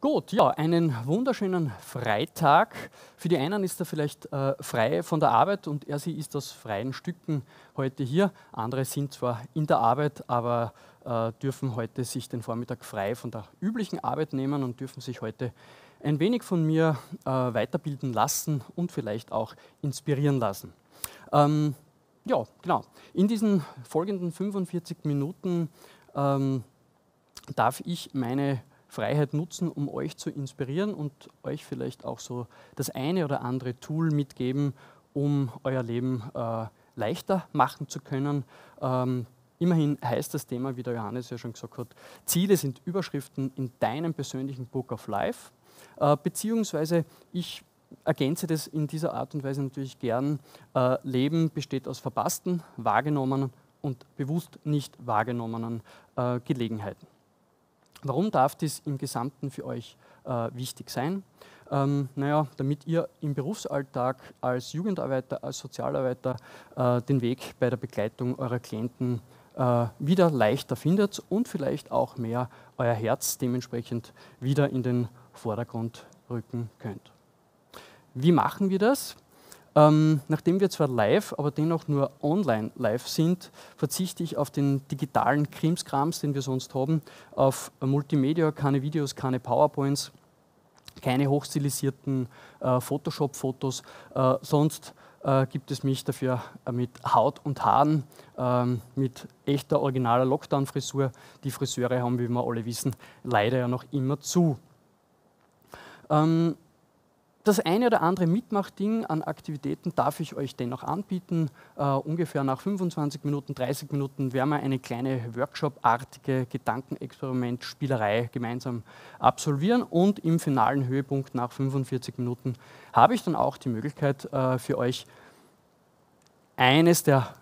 Gut, ja, einen wunderschönen Freitag. Für die einen ist er vielleicht äh, frei von der Arbeit und er, sie ist aus freien Stücken heute hier. Andere sind zwar in der Arbeit, aber äh, dürfen heute sich den Vormittag frei von der üblichen Arbeit nehmen und dürfen sich heute ein wenig von mir äh, weiterbilden lassen und vielleicht auch inspirieren lassen. Ähm, ja, genau. In diesen folgenden 45 Minuten ähm, darf ich meine Freiheit nutzen, um euch zu inspirieren und euch vielleicht auch so das eine oder andere Tool mitgeben, um euer Leben äh, leichter machen zu können. Ähm, immerhin heißt das Thema, wie der Johannes ja schon gesagt hat, Ziele sind Überschriften in deinem persönlichen Book of Life. Äh, beziehungsweise ich ergänze das in dieser Art und Weise natürlich gern. Äh, Leben besteht aus verpassten, wahrgenommenen und bewusst nicht wahrgenommenen äh, Gelegenheiten. Warum darf das im Gesamten für euch äh, wichtig sein? Ähm, naja, damit ihr im Berufsalltag als Jugendarbeiter, als Sozialarbeiter äh, den Weg bei der Begleitung eurer Klienten äh, wieder leichter findet und vielleicht auch mehr euer Herz dementsprechend wieder in den Vordergrund rücken könnt. Wie machen wir das? Ähm, nachdem wir zwar live, aber dennoch nur online live sind, verzichte ich auf den digitalen Krimskrams, den wir sonst haben, auf Multimedia, keine Videos, keine PowerPoints, keine hochstilisierten äh, Photoshop-Fotos. Äh, sonst äh, gibt es mich dafür äh, mit Haut und Haaren, ähm, mit echter originaler Lockdown-Frisur. Die Friseure haben, wie wir alle wissen, leider ja noch immer zu. Ähm, das eine oder andere Mitmachding an Aktivitäten darf ich euch dennoch anbieten. Uh, ungefähr nach 25 Minuten, 30 Minuten werden wir eine kleine Workshop-artige Gedankenexperiment-Spielerei gemeinsam absolvieren und im finalen Höhepunkt nach 45 Minuten habe ich dann auch die Möglichkeit uh, für euch eines der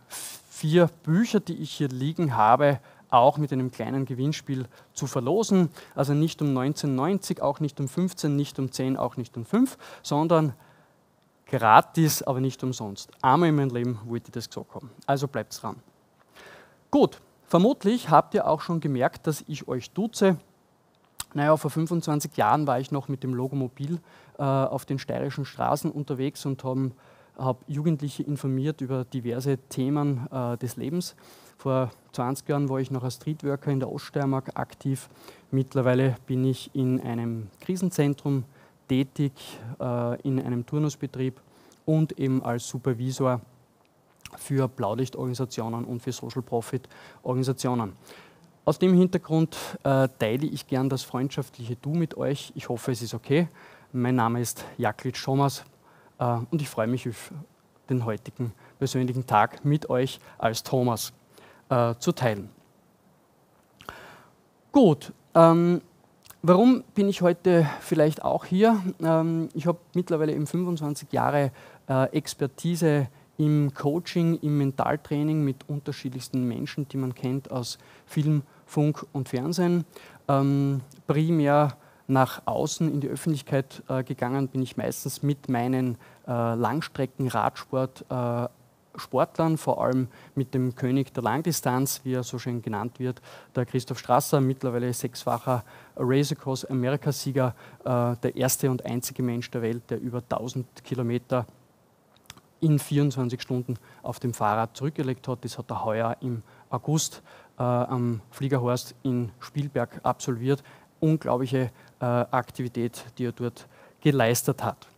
vier Bücher, die ich hier liegen habe, auch mit einem kleinen Gewinnspiel zu verlosen. Also nicht um 1990, auch nicht um 15, nicht um 10, auch nicht um 5, sondern gratis, aber nicht umsonst. Einmal in meinem Leben wollte ich das gesagt haben. Also bleibt dran. Gut, vermutlich habt ihr auch schon gemerkt, dass ich euch duze. Naja, vor 25 Jahren war ich noch mit dem Logomobil äh, auf den steirischen Straßen unterwegs und habe hab Jugendliche informiert über diverse Themen äh, des Lebens. Vor 20 Jahren war ich noch als Streetworker in der Oststeiermark aktiv. Mittlerweile bin ich in einem Krisenzentrum tätig, äh, in einem Turnusbetrieb und eben als Supervisor für Blaulichtorganisationen und für Social Profit Organisationen. Aus dem Hintergrund äh, teile ich gern das freundschaftliche Du mit euch. Ich hoffe, es ist okay. Mein Name ist Jaklit Schomas äh, und ich freue mich auf den heutigen persönlichen Tag mit euch als Thomas äh, zu teilen. Gut, ähm, warum bin ich heute vielleicht auch hier? Ähm, ich habe mittlerweile eben 25 Jahre äh, Expertise im Coaching, im Mentaltraining mit unterschiedlichsten Menschen, die man kennt aus Film, Funk und Fernsehen. Ähm, primär nach außen in die Öffentlichkeit äh, gegangen bin ich meistens mit meinen äh, Langstrecken-Radsport äh, Sportlern, vor allem mit dem König der Langdistanz, wie er so schön genannt wird, der Christoph Strasser, mittlerweile sechsfacher Race Across America-Sieger, äh, der erste und einzige Mensch der Welt, der über 1000 Kilometer in 24 Stunden auf dem Fahrrad zurückgelegt hat. Das hat er heuer im August äh, am Fliegerhorst in Spielberg absolviert. Unglaubliche äh, Aktivität, die er dort geleistet hat.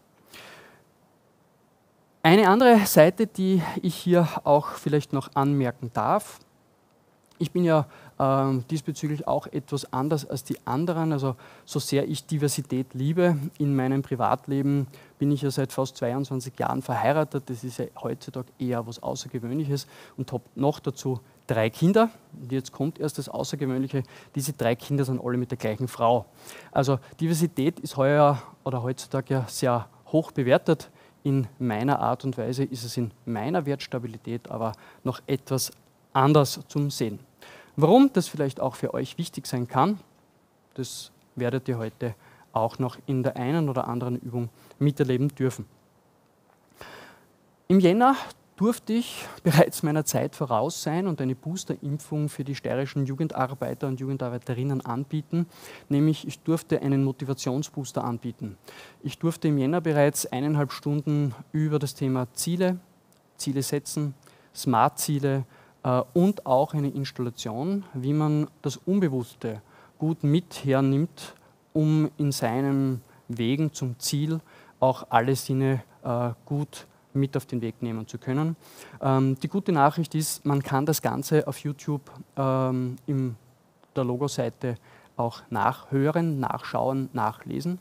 Eine andere Seite, die ich hier auch vielleicht noch anmerken darf, ich bin ja äh, diesbezüglich auch etwas anders als die anderen. Also so sehr ich Diversität liebe in meinem Privatleben, bin ich ja seit fast 22 Jahren verheiratet. Das ist ja heutzutage eher was Außergewöhnliches und habe noch dazu drei Kinder. Und jetzt kommt erst das Außergewöhnliche. Diese drei Kinder sind alle mit der gleichen Frau. Also Diversität ist heuer oder heutzutage ja sehr hoch bewertet in meiner Art und Weise ist es in meiner Wertstabilität aber noch etwas anders zum Sehen. Warum das vielleicht auch für euch wichtig sein kann, das werdet ihr heute auch noch in der einen oder anderen Übung miterleben dürfen. Im Jänner durfte ich bereits meiner Zeit voraus sein und eine Boosterimpfung für die steirischen Jugendarbeiter und Jugendarbeiterinnen anbieten, nämlich ich durfte einen Motivationsbooster anbieten. Ich durfte im Jänner bereits eineinhalb Stunden über das Thema Ziele, Ziele setzen, Smart-Ziele äh, und auch eine Installation, wie man das Unbewusste gut mit hernimmt, um in seinen Wegen zum Ziel auch alle Sinne äh, gut zu mit auf den Weg nehmen zu können. Ähm, die gute Nachricht ist, man kann das Ganze auf YouTube ähm, in der Logo-Seite auch nachhören, nachschauen, nachlesen.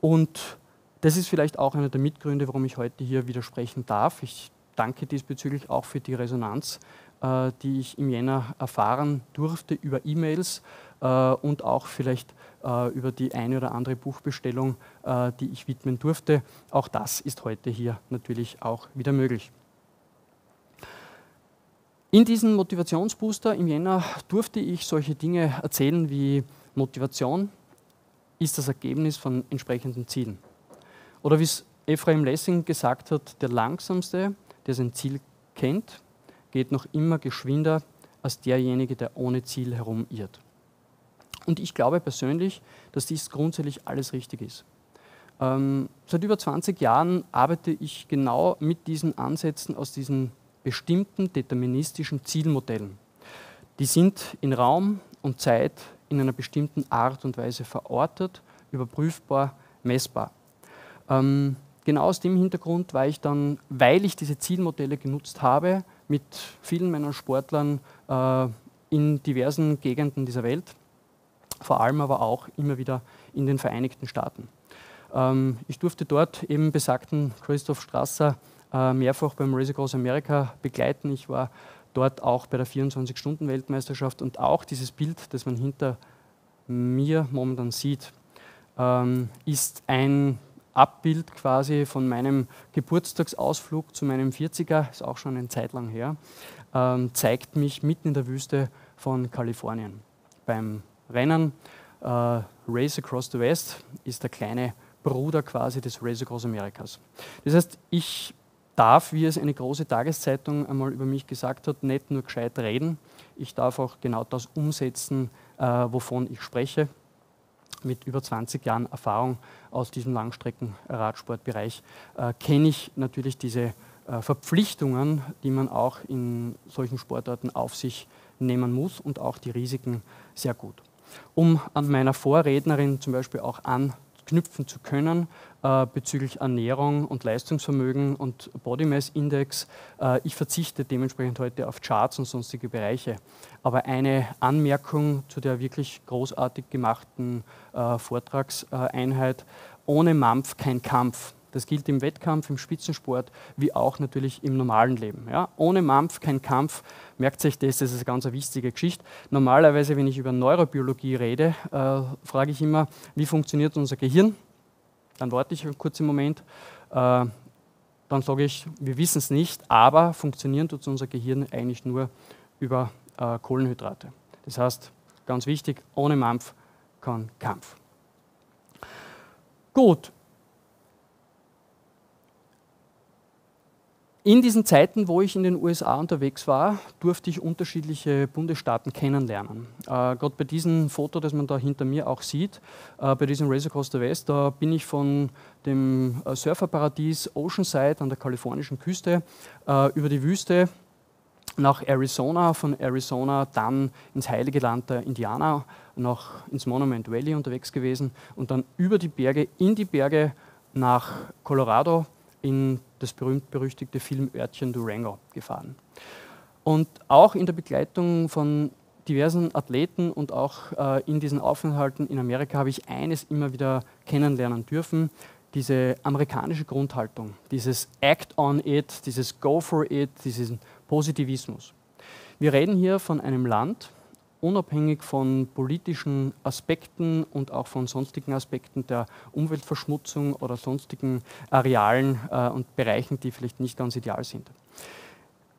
Und das ist vielleicht auch einer der Mitgründe, warum ich heute hier widersprechen darf. Ich danke diesbezüglich auch für die Resonanz, die ich im Jänner erfahren durfte über E-Mails äh, und auch vielleicht äh, über die eine oder andere Buchbestellung, äh, die ich widmen durfte. Auch das ist heute hier natürlich auch wieder möglich. In diesem Motivationsbooster im Jänner durfte ich solche Dinge erzählen wie Motivation ist das Ergebnis von entsprechenden Zielen. Oder wie es Ephraim Lessing gesagt hat, der Langsamste, der sein Ziel kennt, geht noch immer geschwinder als derjenige, der ohne Ziel herumirrt. Und ich glaube persönlich, dass dies grundsätzlich alles richtig ist. Ähm, seit über 20 Jahren arbeite ich genau mit diesen Ansätzen aus diesen bestimmten deterministischen Zielmodellen. Die sind in Raum und Zeit in einer bestimmten Art und Weise verortet, überprüfbar, messbar. Ähm, genau aus dem Hintergrund war ich dann, weil ich diese Zielmodelle genutzt habe, mit vielen meiner Sportlern äh, in diversen Gegenden dieser Welt vor allem aber auch immer wieder in den Vereinigten Staaten. Ähm, ich durfte dort eben besagten Christoph Strasser äh, mehrfach beim Race Across America begleiten. Ich war dort auch bei der 24-Stunden-Weltmeisterschaft und auch dieses Bild, das man hinter mir momentan sieht, ähm, ist ein Abbild quasi von meinem Geburtstagsausflug zu meinem 40er, ist auch schon eine Zeit lang her, ähm, zeigt mich mitten in der Wüste von Kalifornien beim Rennen. Äh, Race Across the West ist der kleine Bruder quasi des Race Across Americas. Das heißt, ich darf, wie es eine große Tageszeitung einmal über mich gesagt hat, nicht nur gescheit reden, ich darf auch genau das umsetzen, äh, wovon ich spreche. Mit über 20 Jahren Erfahrung aus diesem Langstrecken-Radsportbereich äh, kenne ich natürlich diese äh, Verpflichtungen, die man auch in solchen Sportarten auf sich nehmen muss und auch die Risiken sehr gut. Um an meiner Vorrednerin zum Beispiel auch anknüpfen zu können äh, bezüglich Ernährung und Leistungsvermögen und Body Mass Index. Äh, ich verzichte dementsprechend heute auf Charts und sonstige Bereiche. Aber eine Anmerkung zu der wirklich großartig gemachten äh, Vortragseinheit. Ohne Mampf kein Kampf. Das gilt im Wettkampf, im Spitzensport, wie auch natürlich im normalen Leben. Ja? Ohne Mampf kein Kampf. Merkt sich das, das ist eine ganz wichtige Geschichte. Normalerweise, wenn ich über Neurobiologie rede, äh, frage ich immer, wie funktioniert unser Gehirn? Dann warte ich einen kurzen Moment. Äh, dann sage ich, wir wissen es nicht, aber funktionieren tut unser Gehirn eigentlich nur über äh, Kohlenhydrate. Das heißt, ganz wichtig, ohne Mampf kein Kampf. Gut, In diesen Zeiten, wo ich in den USA unterwegs war, durfte ich unterschiedliche Bundesstaaten kennenlernen. Äh, Gerade bei diesem Foto, das man da hinter mir auch sieht, äh, bei diesem Race Across the West, da bin ich von dem äh, Surferparadies Oceanside an der kalifornischen Küste äh, über die Wüste nach Arizona, von Arizona dann ins heilige Land der Indianer, noch ins Monument Valley unterwegs gewesen und dann über die Berge, in die Berge nach Colorado in das berühmt-berüchtigte Filmörtchen Durango gefahren. Und auch in der Begleitung von diversen Athleten und auch äh, in diesen Aufenthalten in Amerika habe ich eines immer wieder kennenlernen dürfen, diese amerikanische Grundhaltung, dieses Act on it, dieses Go for it, diesen Positivismus. Wir reden hier von einem Land, unabhängig von politischen Aspekten und auch von sonstigen Aspekten der Umweltverschmutzung oder sonstigen Arealen äh, und Bereichen, die vielleicht nicht ganz ideal sind.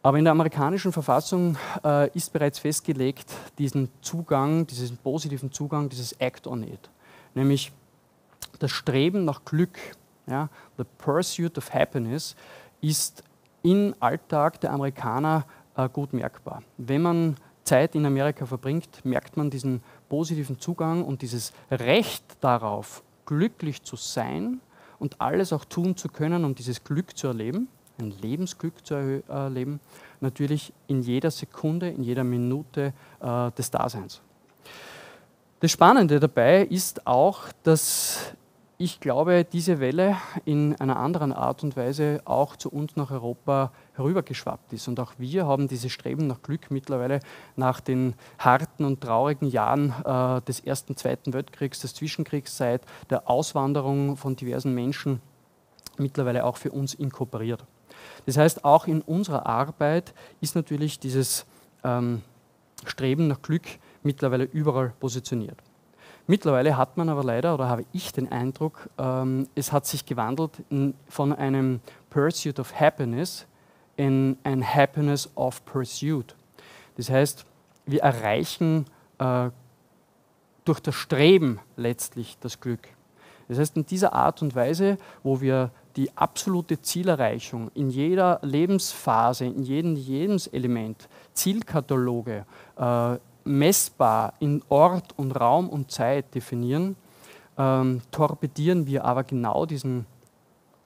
Aber in der amerikanischen Verfassung äh, ist bereits festgelegt, diesen Zugang, diesen positiven Zugang, dieses Act on it, nämlich das Streben nach Glück, ja, the pursuit of happiness, ist im Alltag der Amerikaner äh, gut merkbar. Wenn man Zeit in Amerika verbringt, merkt man diesen positiven Zugang und dieses Recht darauf, glücklich zu sein und alles auch tun zu können, um dieses Glück zu erleben, ein Lebensglück zu erleben, natürlich in jeder Sekunde, in jeder Minute äh, des Daseins. Das Spannende dabei ist auch, dass ich glaube, diese Welle in einer anderen Art und Weise auch zu uns nach Europa herübergeschwappt ist. Und auch wir haben dieses Streben nach Glück mittlerweile nach den harten und traurigen Jahren äh, des Ersten, Zweiten Weltkriegs, des Zwischenkriegszeit, der Auswanderung von diversen Menschen mittlerweile auch für uns inkorporiert. Das heißt, auch in unserer Arbeit ist natürlich dieses ähm, Streben nach Glück mittlerweile überall positioniert. Mittlerweile hat man aber leider, oder habe ich den Eindruck, ähm, es hat sich gewandelt in, von einem Pursuit of Happiness in ein Happiness of Pursuit. Das heißt, wir erreichen äh, durch das Streben letztlich das Glück. Das heißt, in dieser Art und Weise, wo wir die absolute Zielerreichung in jeder Lebensphase, in jedem Lebenselement, Zielkataloge, äh, messbar in Ort und Raum und Zeit definieren, ähm, torpedieren wir aber genau diesen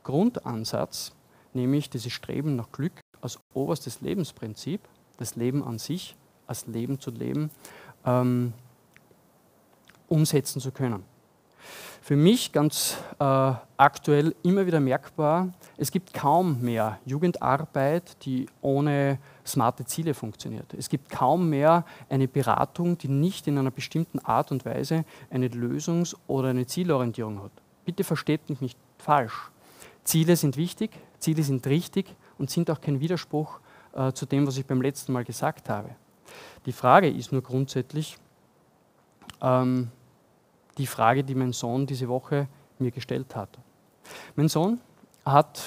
Grundansatz, nämlich dieses Streben nach Glück als oberstes Lebensprinzip, das Leben an sich als Leben zu leben, ähm, umsetzen zu können für mich ganz äh, aktuell immer wieder merkbar, es gibt kaum mehr Jugendarbeit, die ohne smarte Ziele funktioniert. Es gibt kaum mehr eine Beratung, die nicht in einer bestimmten Art und Weise eine Lösungs- oder eine Zielorientierung hat. Bitte versteht mich nicht falsch. Ziele sind wichtig, Ziele sind richtig und sind auch kein Widerspruch äh, zu dem, was ich beim letzten Mal gesagt habe. Die Frage ist nur grundsätzlich, ähm, die Frage, die mein Sohn diese Woche mir gestellt hat. Mein Sohn hat,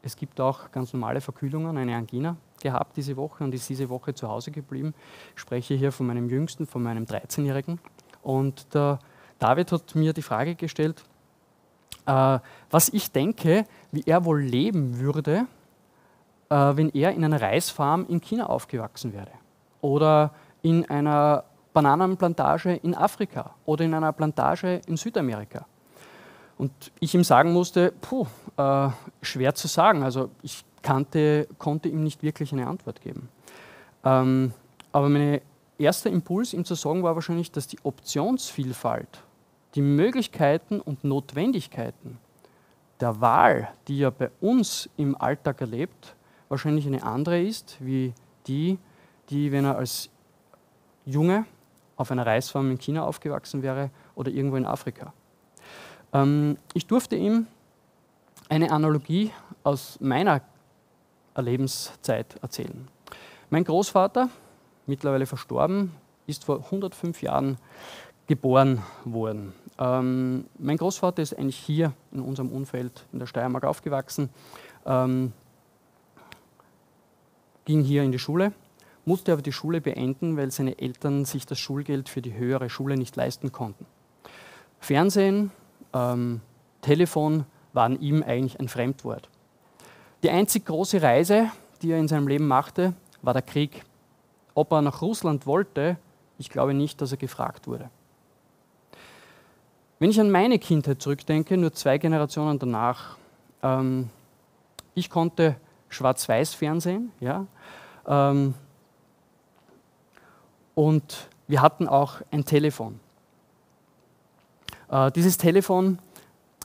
es gibt auch ganz normale Verkühlungen, eine Angina gehabt diese Woche und ist diese Woche zu Hause geblieben. Ich spreche hier von meinem Jüngsten, von meinem 13-Jährigen. Und der David hat mir die Frage gestellt, äh, was ich denke, wie er wohl leben würde, äh, wenn er in einer Reisfarm in China aufgewachsen wäre oder in einer Bananenplantage in Afrika oder in einer Plantage in Südamerika. Und ich ihm sagen musste, puh, äh, schwer zu sagen. Also ich kannte, konnte ihm nicht wirklich eine Antwort geben. Ähm, aber mein erster Impuls, ihm zu sagen, war wahrscheinlich, dass die Optionsvielfalt, die Möglichkeiten und Notwendigkeiten der Wahl, die er bei uns im Alltag erlebt, wahrscheinlich eine andere ist, wie die, die, wenn er als Junge auf einer Reisfarm in China aufgewachsen wäre oder irgendwo in Afrika. Ähm, ich durfte ihm eine Analogie aus meiner Lebenszeit erzählen. Mein Großvater, mittlerweile verstorben, ist vor 105 Jahren geboren worden. Ähm, mein Großvater ist eigentlich hier in unserem Umfeld in der Steiermark aufgewachsen, ähm, ging hier in die Schule musste aber die Schule beenden, weil seine Eltern sich das Schulgeld für die höhere Schule nicht leisten konnten. Fernsehen, ähm, Telefon waren ihm eigentlich ein Fremdwort. Die einzig große Reise, die er in seinem Leben machte, war der Krieg. Ob er nach Russland wollte, ich glaube nicht, dass er gefragt wurde. Wenn ich an meine Kindheit zurückdenke, nur zwei Generationen danach, ähm, ich konnte Schwarz-Weiß-Fernsehen, ja, ähm, und wir hatten auch ein Telefon. Äh, dieses Telefon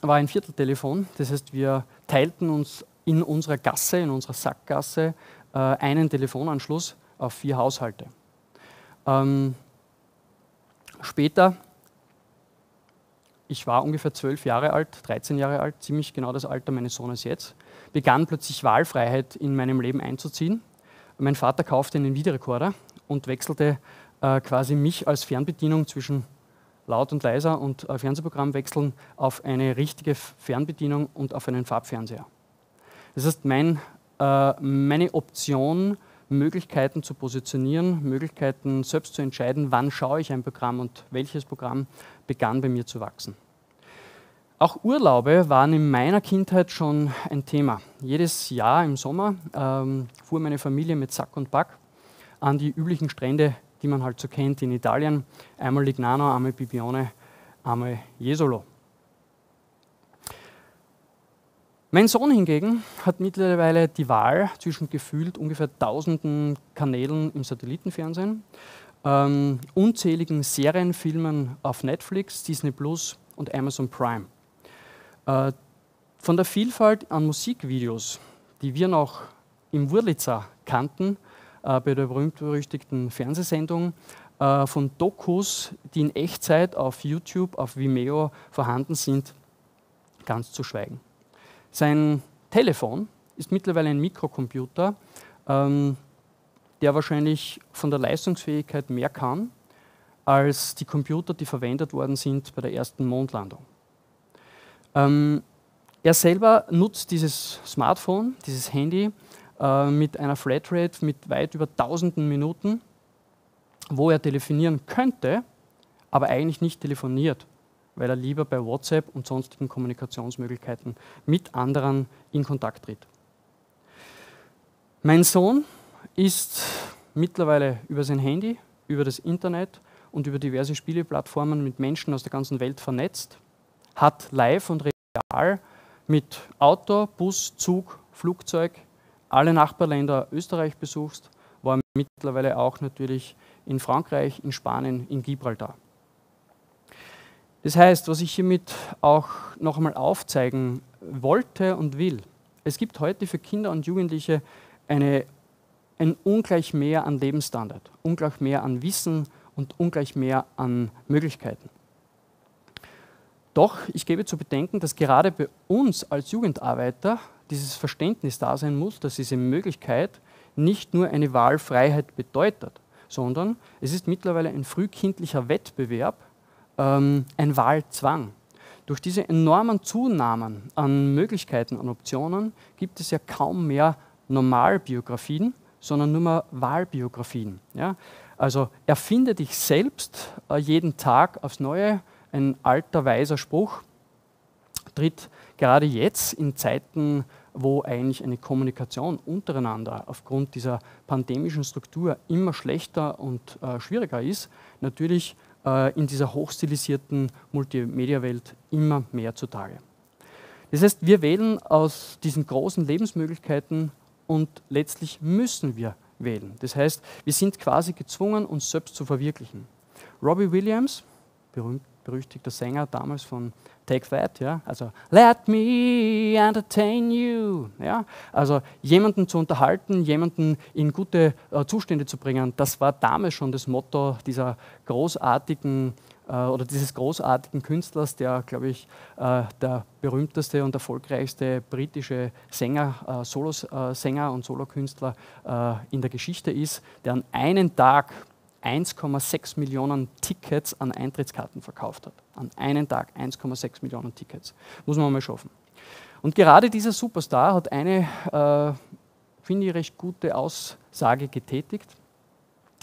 war ein Vierteltelefon, das heißt, wir teilten uns in unserer Gasse, in unserer Sackgasse, äh, einen Telefonanschluss auf vier Haushalte. Ähm, später, ich war ungefähr zwölf Jahre alt, 13 Jahre alt, ziemlich genau das Alter meines Sohnes jetzt, begann plötzlich Wahlfreiheit in meinem Leben einzuziehen. Mein Vater kaufte einen Videorekorder und wechselte äh, quasi mich als Fernbedienung zwischen laut und leiser und äh, Fernsehprogramm wechseln auf eine richtige Fernbedienung und auf einen Farbfernseher. Das heißt, mein, äh, meine Option, Möglichkeiten zu positionieren, Möglichkeiten selbst zu entscheiden, wann schaue ich ein Programm und welches Programm, begann bei mir zu wachsen. Auch Urlaube waren in meiner Kindheit schon ein Thema. Jedes Jahr im Sommer ähm, fuhr meine Familie mit Sack und Back an die üblichen Strände, die man halt so kennt in Italien. Einmal Lignano, einmal Bibione, einmal Jesolo. Mein Sohn hingegen hat mittlerweile die Wahl zwischen gefühlt ungefähr tausenden Kanälen im Satellitenfernsehen, ähm, unzähligen Serienfilmen auf Netflix, Disney Plus und Amazon Prime. Äh, von der Vielfalt an Musikvideos, die wir noch im Wurlitzer kannten, äh, bei der berühmt-berüchtigten Fernsehsendung, äh, von Dokus, die in Echtzeit auf YouTube, auf Vimeo vorhanden sind, ganz zu schweigen. Sein Telefon ist mittlerweile ein Mikrocomputer, ähm, der wahrscheinlich von der Leistungsfähigkeit mehr kann als die Computer, die verwendet worden sind bei der ersten Mondlandung. Ähm, er selber nutzt dieses Smartphone, dieses Handy äh, mit einer Flatrate mit weit über tausenden Minuten, wo er telefonieren könnte, aber eigentlich nicht telefoniert, weil er lieber bei WhatsApp und sonstigen Kommunikationsmöglichkeiten mit anderen in Kontakt tritt. Mein Sohn ist mittlerweile über sein Handy, über das Internet und über diverse Spieleplattformen mit Menschen aus der ganzen Welt vernetzt hat live und real mit Auto, Bus, Zug, Flugzeug alle Nachbarländer Österreich besucht, war mittlerweile auch natürlich in Frankreich, in Spanien, in Gibraltar. Das heißt, was ich hiermit auch noch einmal aufzeigen wollte und will, es gibt heute für Kinder und Jugendliche eine, ein ungleich mehr an Lebensstandard, ungleich mehr an Wissen und ungleich mehr an Möglichkeiten. Doch ich gebe zu bedenken, dass gerade bei uns als Jugendarbeiter dieses Verständnis da sein muss, dass diese Möglichkeit nicht nur eine Wahlfreiheit bedeutet, sondern es ist mittlerweile ein frühkindlicher Wettbewerb, ähm, ein Wahlzwang. Durch diese enormen Zunahmen an Möglichkeiten, an Optionen gibt es ja kaum mehr Normalbiografien, sondern nur mehr Wahlbiografien. Ja? Also erfinde dich selbst äh, jeden Tag aufs Neue, ein alter weiser Spruch, tritt gerade jetzt in Zeiten, wo eigentlich eine Kommunikation untereinander aufgrund dieser pandemischen Struktur immer schlechter und äh, schwieriger ist, natürlich in dieser hochstilisierten Multimedia-Welt immer mehr zutage. Das heißt, wir wählen aus diesen großen Lebensmöglichkeiten und letztlich müssen wir wählen. Das heißt, wir sind quasi gezwungen, uns selbst zu verwirklichen. Robbie Williams, berühmt berüchtigter Sänger damals von Take That, ja, also Let me entertain you, ja, also jemanden zu unterhalten, jemanden in gute äh, Zustände zu bringen, das war damals schon das Motto dieser großartigen äh, oder dieses großartigen Künstlers, der, glaube ich, äh, der berühmteste und erfolgreichste britische Sänger, äh, Solosänger und Solokünstler äh, in der Geschichte ist, der an einem Tag 1,6 Millionen Tickets an Eintrittskarten verkauft hat. An einem Tag 1,6 Millionen Tickets. Muss man mal schaffen. Und gerade dieser Superstar hat eine, äh, finde ich, recht gute Aussage getätigt.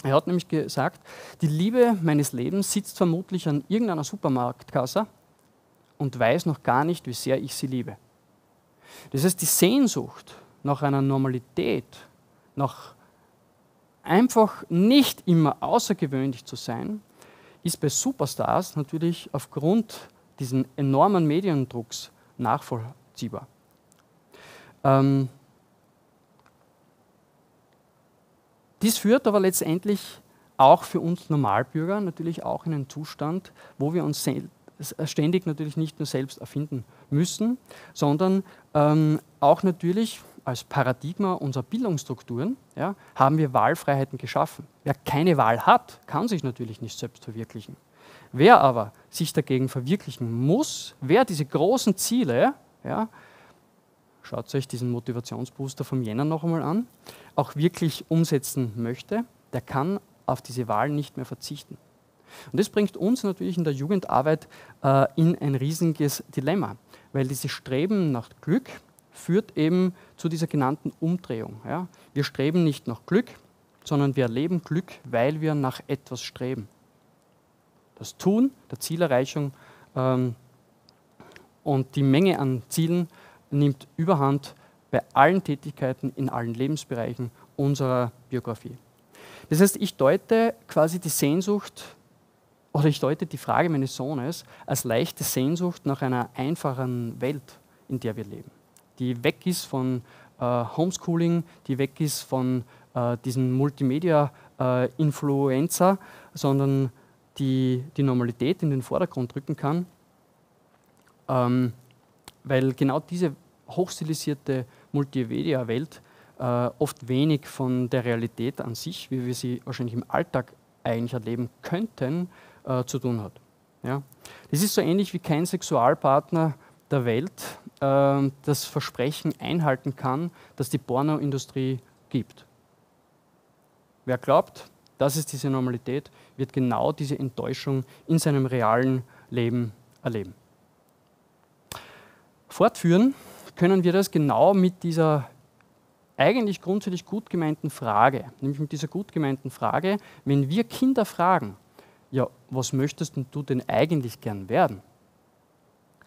Er hat nämlich gesagt, die Liebe meines Lebens sitzt vermutlich an irgendeiner Supermarktkasse und weiß noch gar nicht, wie sehr ich sie liebe. Das heißt, die Sehnsucht nach einer Normalität, nach einfach nicht immer außergewöhnlich zu sein, ist bei Superstars natürlich aufgrund diesen enormen Mediendrucks nachvollziehbar. Ähm, dies führt aber letztendlich auch für uns Normalbürger natürlich auch in einen Zustand, wo wir uns ständig natürlich nicht nur selbst erfinden müssen, sondern ähm, auch natürlich als Paradigma unserer Bildungsstrukturen ja, haben wir Wahlfreiheiten geschaffen. Wer keine Wahl hat, kann sich natürlich nicht selbst verwirklichen. Wer aber sich dagegen verwirklichen muss, wer diese großen Ziele, ja, schaut euch diesen Motivationsbooster vom Jänner noch einmal an, auch wirklich umsetzen möchte, der kann auf diese Wahl nicht mehr verzichten. Und das bringt uns natürlich in der Jugendarbeit äh, in ein riesiges Dilemma, weil dieses Streben nach Glück, führt eben zu dieser genannten Umdrehung. Ja? Wir streben nicht nach Glück, sondern wir erleben Glück, weil wir nach etwas streben. Das Tun der Zielerreichung ähm, Und die Menge an Zielen nimmt überhand bei allen Tätigkeiten in allen Lebensbereichen unserer Biografie. Das heißt, ich deute quasi die Sehnsucht oder ich deute die Frage meines Sohnes als leichte Sehnsucht nach einer einfachen Welt, in der wir leben, die weg ist von äh, Homeschooling, die weg ist von äh, diesen Multimedia-Influencer, äh, sondern die die Normalität in den Vordergrund rücken kann, ähm, weil genau diese hochstilisierte Multimedia-Welt äh, oft wenig von der Realität an sich, wie wir sie wahrscheinlich im Alltag eigentlich erleben könnten, äh, zu tun hat. Ja? Das ist so ähnlich wie kein Sexualpartner der Welt das Versprechen einhalten kann, das die Pornoindustrie gibt. Wer glaubt, das ist diese Normalität, wird genau diese Enttäuschung in seinem realen Leben erleben. Fortführen können wir das genau mit dieser eigentlich grundsätzlich gut gemeinten Frage, nämlich mit dieser gut gemeinten Frage, wenn wir Kinder fragen, ja, was möchtest du denn eigentlich gern werden?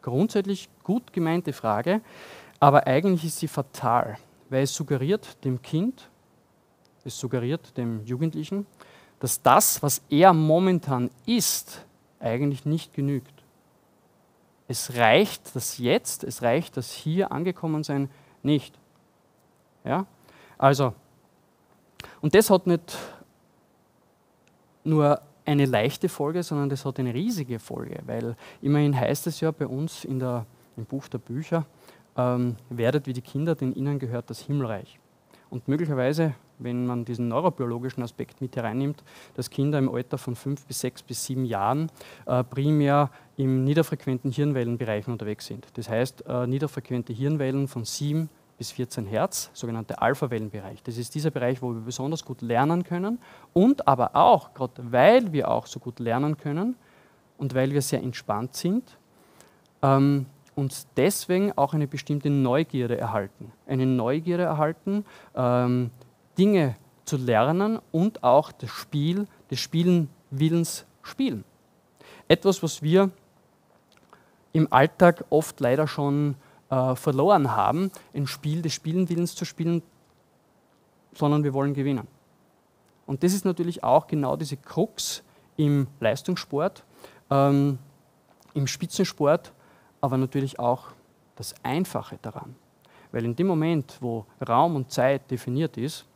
Grundsätzlich gut gemeinte Frage, aber eigentlich ist sie fatal, weil es suggeriert dem Kind, es suggeriert dem Jugendlichen, dass das, was er momentan ist, eigentlich nicht genügt. Es reicht das Jetzt, es reicht das Hier angekommen sein nicht. Ja? Also, und das hat nicht nur eine leichte Folge, sondern das hat eine riesige Folge, weil immerhin heißt es ja bei uns in der, im Buch der Bücher, ähm, werdet wie die Kinder, denn ihnen gehört das Himmelreich. Und möglicherweise, wenn man diesen neurobiologischen Aspekt mit hereinnimmt, dass Kinder im Alter von fünf bis sechs bis sieben Jahren äh, primär im niederfrequenten Hirnwellenbereich unterwegs sind. Das heißt, äh, niederfrequente Hirnwellen von sieben bis 14 Hertz, sogenannte Alpha-Wellenbereich. Das ist dieser Bereich, wo wir besonders gut lernen können und aber auch, gerade weil wir auch so gut lernen können und weil wir sehr entspannt sind, ähm, uns deswegen auch eine bestimmte Neugierde erhalten. Eine Neugierde erhalten, ähm, Dinge zu lernen und auch das Spiel des Spielen Willens spielen. Etwas, was wir im Alltag oft leider schon äh, verloren haben, ein Spiel des Spielenwillens zu spielen, sondern wir wollen gewinnen. Und das ist natürlich auch genau diese Krux im Leistungssport, ähm, im Spitzensport, aber natürlich auch das Einfache daran. Weil in dem Moment, wo Raum und Zeit definiert ist,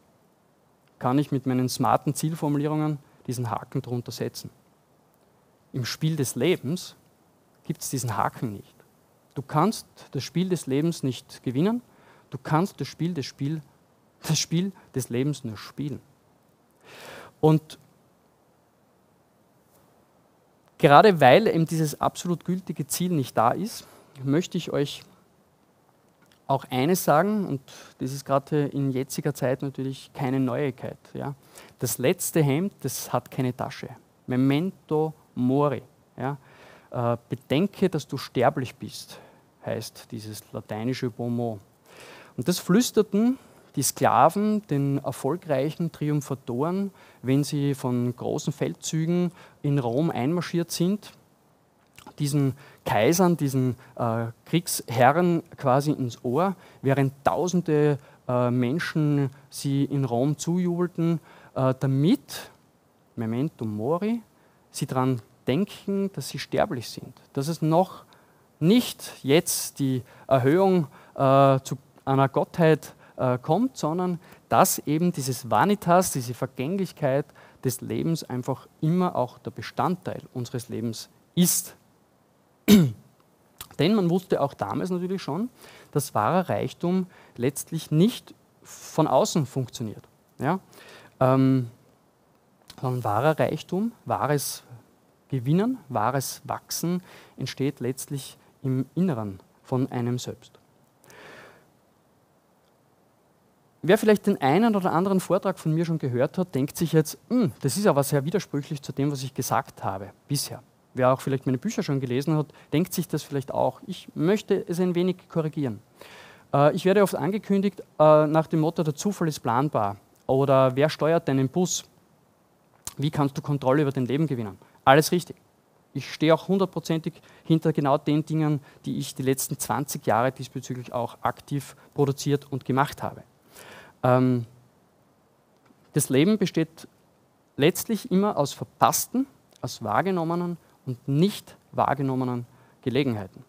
kann ich mit meinen smarten Zielformulierungen diesen Haken drunter setzen. Im Spiel des Lebens gibt es diesen Haken nicht. Du kannst das Spiel des Lebens nicht gewinnen, du kannst das Spiel des, Spiel, das Spiel des Lebens nur spielen. Und gerade weil eben dieses absolut gültige Ziel nicht da ist, möchte ich euch auch eines sagen, und das ist gerade in jetziger Zeit natürlich keine Neuigkeit. Ja. Das letzte Hemd, das hat keine Tasche. Memento mori. Ja. Äh, bedenke, dass du sterblich bist heißt dieses lateinische Bonmot. Und das flüsterten die Sklaven den erfolgreichen Triumphatoren, wenn sie von großen Feldzügen in Rom einmarschiert sind, diesen Kaisern, diesen äh, Kriegsherren quasi ins Ohr, während tausende äh, Menschen sie in Rom zujubelten, äh, damit, Memento Mori, sie daran denken, dass sie sterblich sind, dass es noch nicht jetzt die Erhöhung äh, zu einer Gottheit äh, kommt, sondern dass eben dieses Vanitas, diese Vergänglichkeit des Lebens einfach immer auch der Bestandteil unseres Lebens ist. Denn man wusste auch damals natürlich schon, dass wahrer Reichtum letztlich nicht von außen funktioniert. Ja? Ähm, sondern wahrer Reichtum, wahres Gewinnen, wahres Wachsen entsteht letztlich im Inneren von einem selbst. Wer vielleicht den einen oder anderen Vortrag von mir schon gehört hat, denkt sich jetzt, hm, das ist aber sehr widersprüchlich zu dem, was ich gesagt habe bisher. Wer auch vielleicht meine Bücher schon gelesen hat, denkt sich das vielleicht auch. Ich möchte es ein wenig korrigieren. Äh, ich werde oft angekündigt äh, nach dem Motto, der Zufall ist planbar oder wer steuert deinen Bus? Wie kannst du Kontrolle über dein Leben gewinnen? Alles richtig. Ich stehe auch hundertprozentig hinter genau den Dingen, die ich die letzten 20 Jahre diesbezüglich auch aktiv produziert und gemacht habe. Ähm, das Leben besteht letztlich immer aus verpassten, aus wahrgenommenen und nicht wahrgenommenen Gelegenheiten.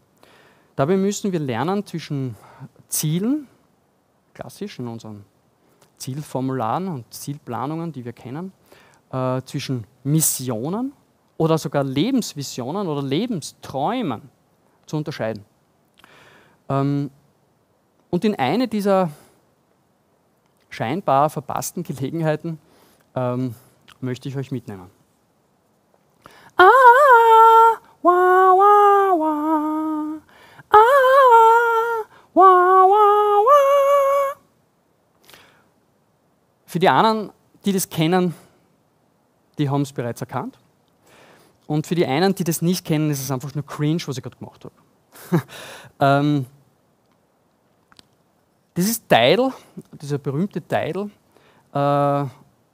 Dabei müssen wir lernen zwischen Zielen, klassisch in unseren Zielformularen und Zielplanungen, die wir kennen, äh, zwischen Missionen oder sogar Lebensvisionen oder Lebensträumen zu unterscheiden. Ähm, und in eine dieser scheinbar verpassten Gelegenheiten ähm, möchte ich euch mitnehmen. Ah. Ah. Für die anderen, die das kennen, die haben es bereits erkannt. Und für die einen, die das nicht kennen, ist es einfach nur cringe, was ich gerade gemacht habe. ähm, das ist Teil, dieser berühmte Teil äh,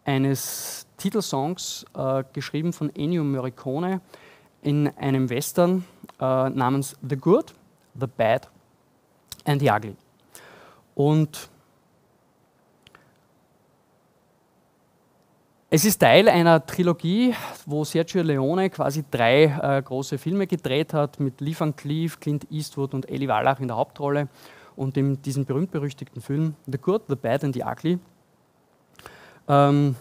eines Titelsongs, äh, geschrieben von Ennio Morricone in einem Western äh, namens The Good, The Bad and the Ugly. Und Es ist Teil einer Trilogie, wo Sergio Leone quasi drei äh, große Filme gedreht hat, mit Lee Van Cleef, Clint Eastwood und Eli Wallach in der Hauptrolle. Und in diesem berühmt-berüchtigten Film The Good, The Bad and the Ugly ähm,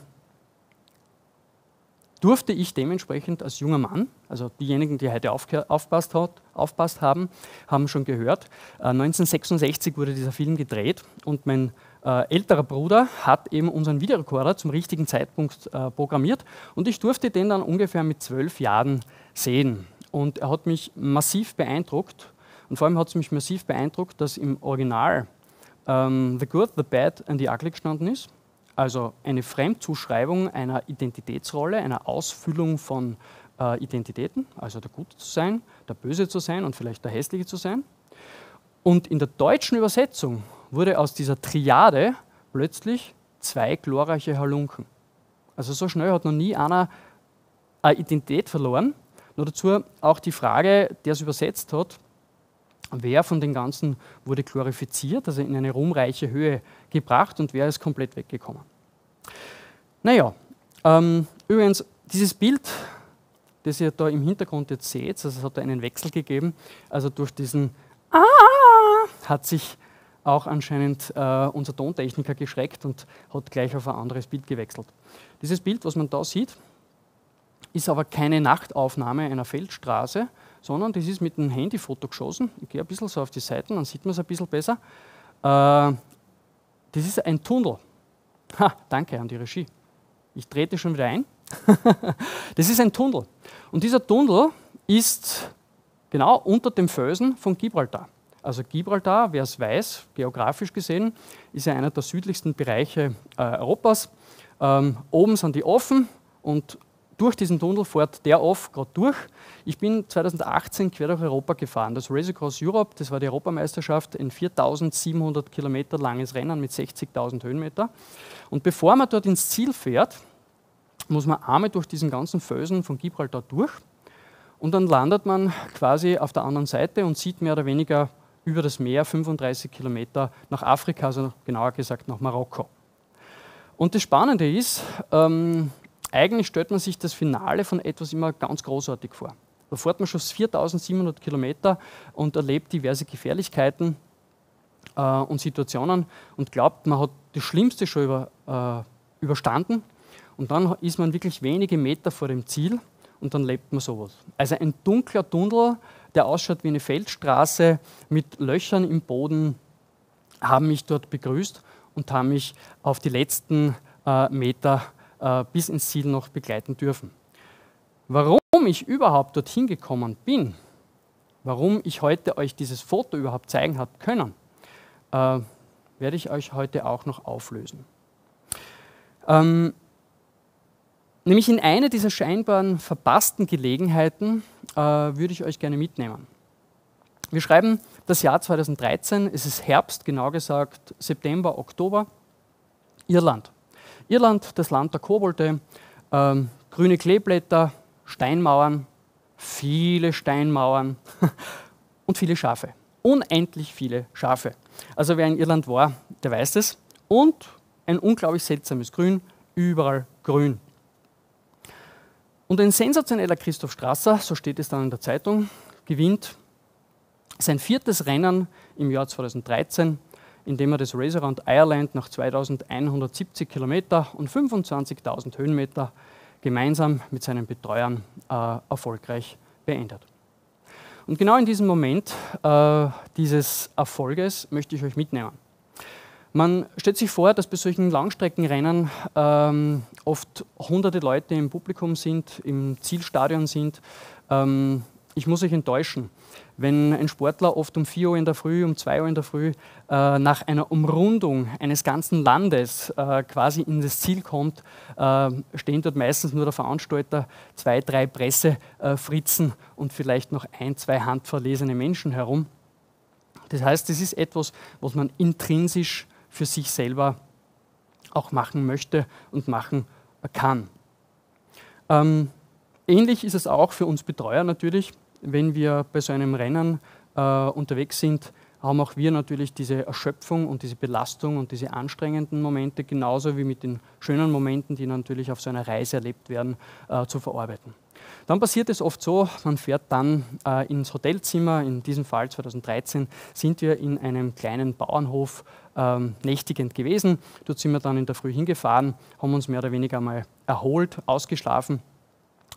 durfte ich dementsprechend als junger Mann, also diejenigen, die heute aufpasst, hat, aufpasst haben, haben schon gehört, äh, 1966 wurde dieser Film gedreht und mein äh, älterer Bruder hat eben unseren Videorekorder zum richtigen Zeitpunkt äh, programmiert und ich durfte den dann ungefähr mit zwölf Jahren sehen. Und er hat mich massiv beeindruckt und vor allem hat es mich massiv beeindruckt, dass im Original ähm, The Good, The Bad and The Ugly gestanden ist. Also eine Fremdzuschreibung einer Identitätsrolle, einer Ausfüllung von äh, Identitäten, also der Gute zu sein, der Böse zu sein und vielleicht der Hässliche zu sein. Und in der deutschen Übersetzung wurde aus dieser Triade plötzlich zwei glorreiche Halunken. Also so schnell hat noch nie einer eine Identität verloren. Nur dazu auch die Frage, der es übersetzt hat, wer von den Ganzen wurde glorifiziert, also in eine ruhmreiche Höhe gebracht und wer ist komplett weggekommen. Naja, ähm, übrigens, dieses Bild, das ihr da im Hintergrund jetzt seht, also es hat da einen Wechsel gegeben, also durch diesen Ah hat sich auch anscheinend äh, unser Tontechniker geschreckt und hat gleich auf ein anderes Bild gewechselt. Dieses Bild, was man da sieht, ist aber keine Nachtaufnahme einer Feldstraße, sondern das ist mit einem Handyfoto geschossen. Ich gehe ein bisschen so auf die Seiten, dann sieht man es ein bisschen besser. Äh, das ist ein Tunnel. Ha, danke an die Regie. Ich trete schon wieder ein. das ist ein Tunnel. Und dieser Tunnel ist genau unter dem Felsen von Gibraltar. Also Gibraltar, wer es weiß, geografisch gesehen, ist ja einer der südlichsten Bereiche äh, Europas. Ähm, oben sind die offen und durch diesen Tunnel fährt der off gerade durch. Ich bin 2018 quer durch Europa gefahren. Das Race Across Europe, das war die Europameisterschaft, ein 4700 Kilometer langes Rennen mit 60.000 Höhenmeter. Und bevor man dort ins Ziel fährt, muss man einmal durch diesen ganzen Felsen von Gibraltar durch. Und dann landet man quasi auf der anderen Seite und sieht mehr oder weniger über das Meer 35 Kilometer nach Afrika, also genauer gesagt nach Marokko. Und das Spannende ist, ähm, eigentlich stellt man sich das Finale von etwas immer ganz großartig vor. Da fährt man schon 4700 Kilometer und erlebt diverse Gefährlichkeiten äh, und Situationen und glaubt, man hat das Schlimmste schon über, äh, überstanden. Und dann ist man wirklich wenige Meter vor dem Ziel und dann lebt man sowas. Also ein dunkler Tunnel, der ausschaut wie eine Feldstraße mit Löchern im Boden, haben mich dort begrüßt und haben mich auf die letzten äh, Meter äh, bis ins Ziel noch begleiten dürfen. Warum ich überhaupt dorthin gekommen bin, warum ich heute euch dieses Foto überhaupt zeigen habe können, äh, werde ich euch heute auch noch auflösen. Ähm, nämlich in eine dieser scheinbaren verpassten Gelegenheiten äh, würde ich euch gerne mitnehmen. Wir schreiben das Jahr 2013, es ist Herbst, genau gesagt September, Oktober, Irland. Irland, das Land der Kobolde, ähm, grüne Kleeblätter, Steinmauern, viele Steinmauern und viele Schafe. Unendlich viele Schafe. Also wer in Irland war, der weiß es. Und ein unglaublich seltsames Grün, überall grün. Und ein sensationeller Christoph Strasser, so steht es dann in der Zeitung, gewinnt sein viertes Rennen im Jahr 2013, indem er das Race Around Ireland nach 2170 Kilometer und 25.000 Höhenmeter gemeinsam mit seinen Betreuern äh, erfolgreich beendet. Und genau in diesem Moment äh, dieses Erfolges möchte ich euch mitnehmen. Man stellt sich vor, dass bei solchen Langstreckenrennen ähm, oft hunderte Leute im Publikum sind, im Zielstadion sind. Ähm, ich muss euch enttäuschen. Wenn ein Sportler oft um 4 Uhr in der Früh, um 2 Uhr in der Früh äh, nach einer Umrundung eines ganzen Landes äh, quasi in das Ziel kommt, äh, stehen dort meistens nur der Veranstalter, zwei, drei Pressefritzen und vielleicht noch ein, zwei handverlesene Menschen herum. Das heißt, es ist etwas, was man intrinsisch für sich selber auch machen möchte und machen kann. Ähm, ähnlich ist es auch für uns Betreuer natürlich, wenn wir bei so einem Rennen äh, unterwegs sind, haben auch wir natürlich diese Erschöpfung und diese Belastung und diese anstrengenden Momente, genauso wie mit den schönen Momenten, die natürlich auf so einer Reise erlebt werden, äh, zu verarbeiten. Dann passiert es oft so, man fährt dann äh, ins Hotelzimmer, in diesem Fall 2013 sind wir in einem kleinen Bauernhof ähm, nächtigend gewesen. Dort sind wir dann in der Früh hingefahren, haben uns mehr oder weniger mal erholt, ausgeschlafen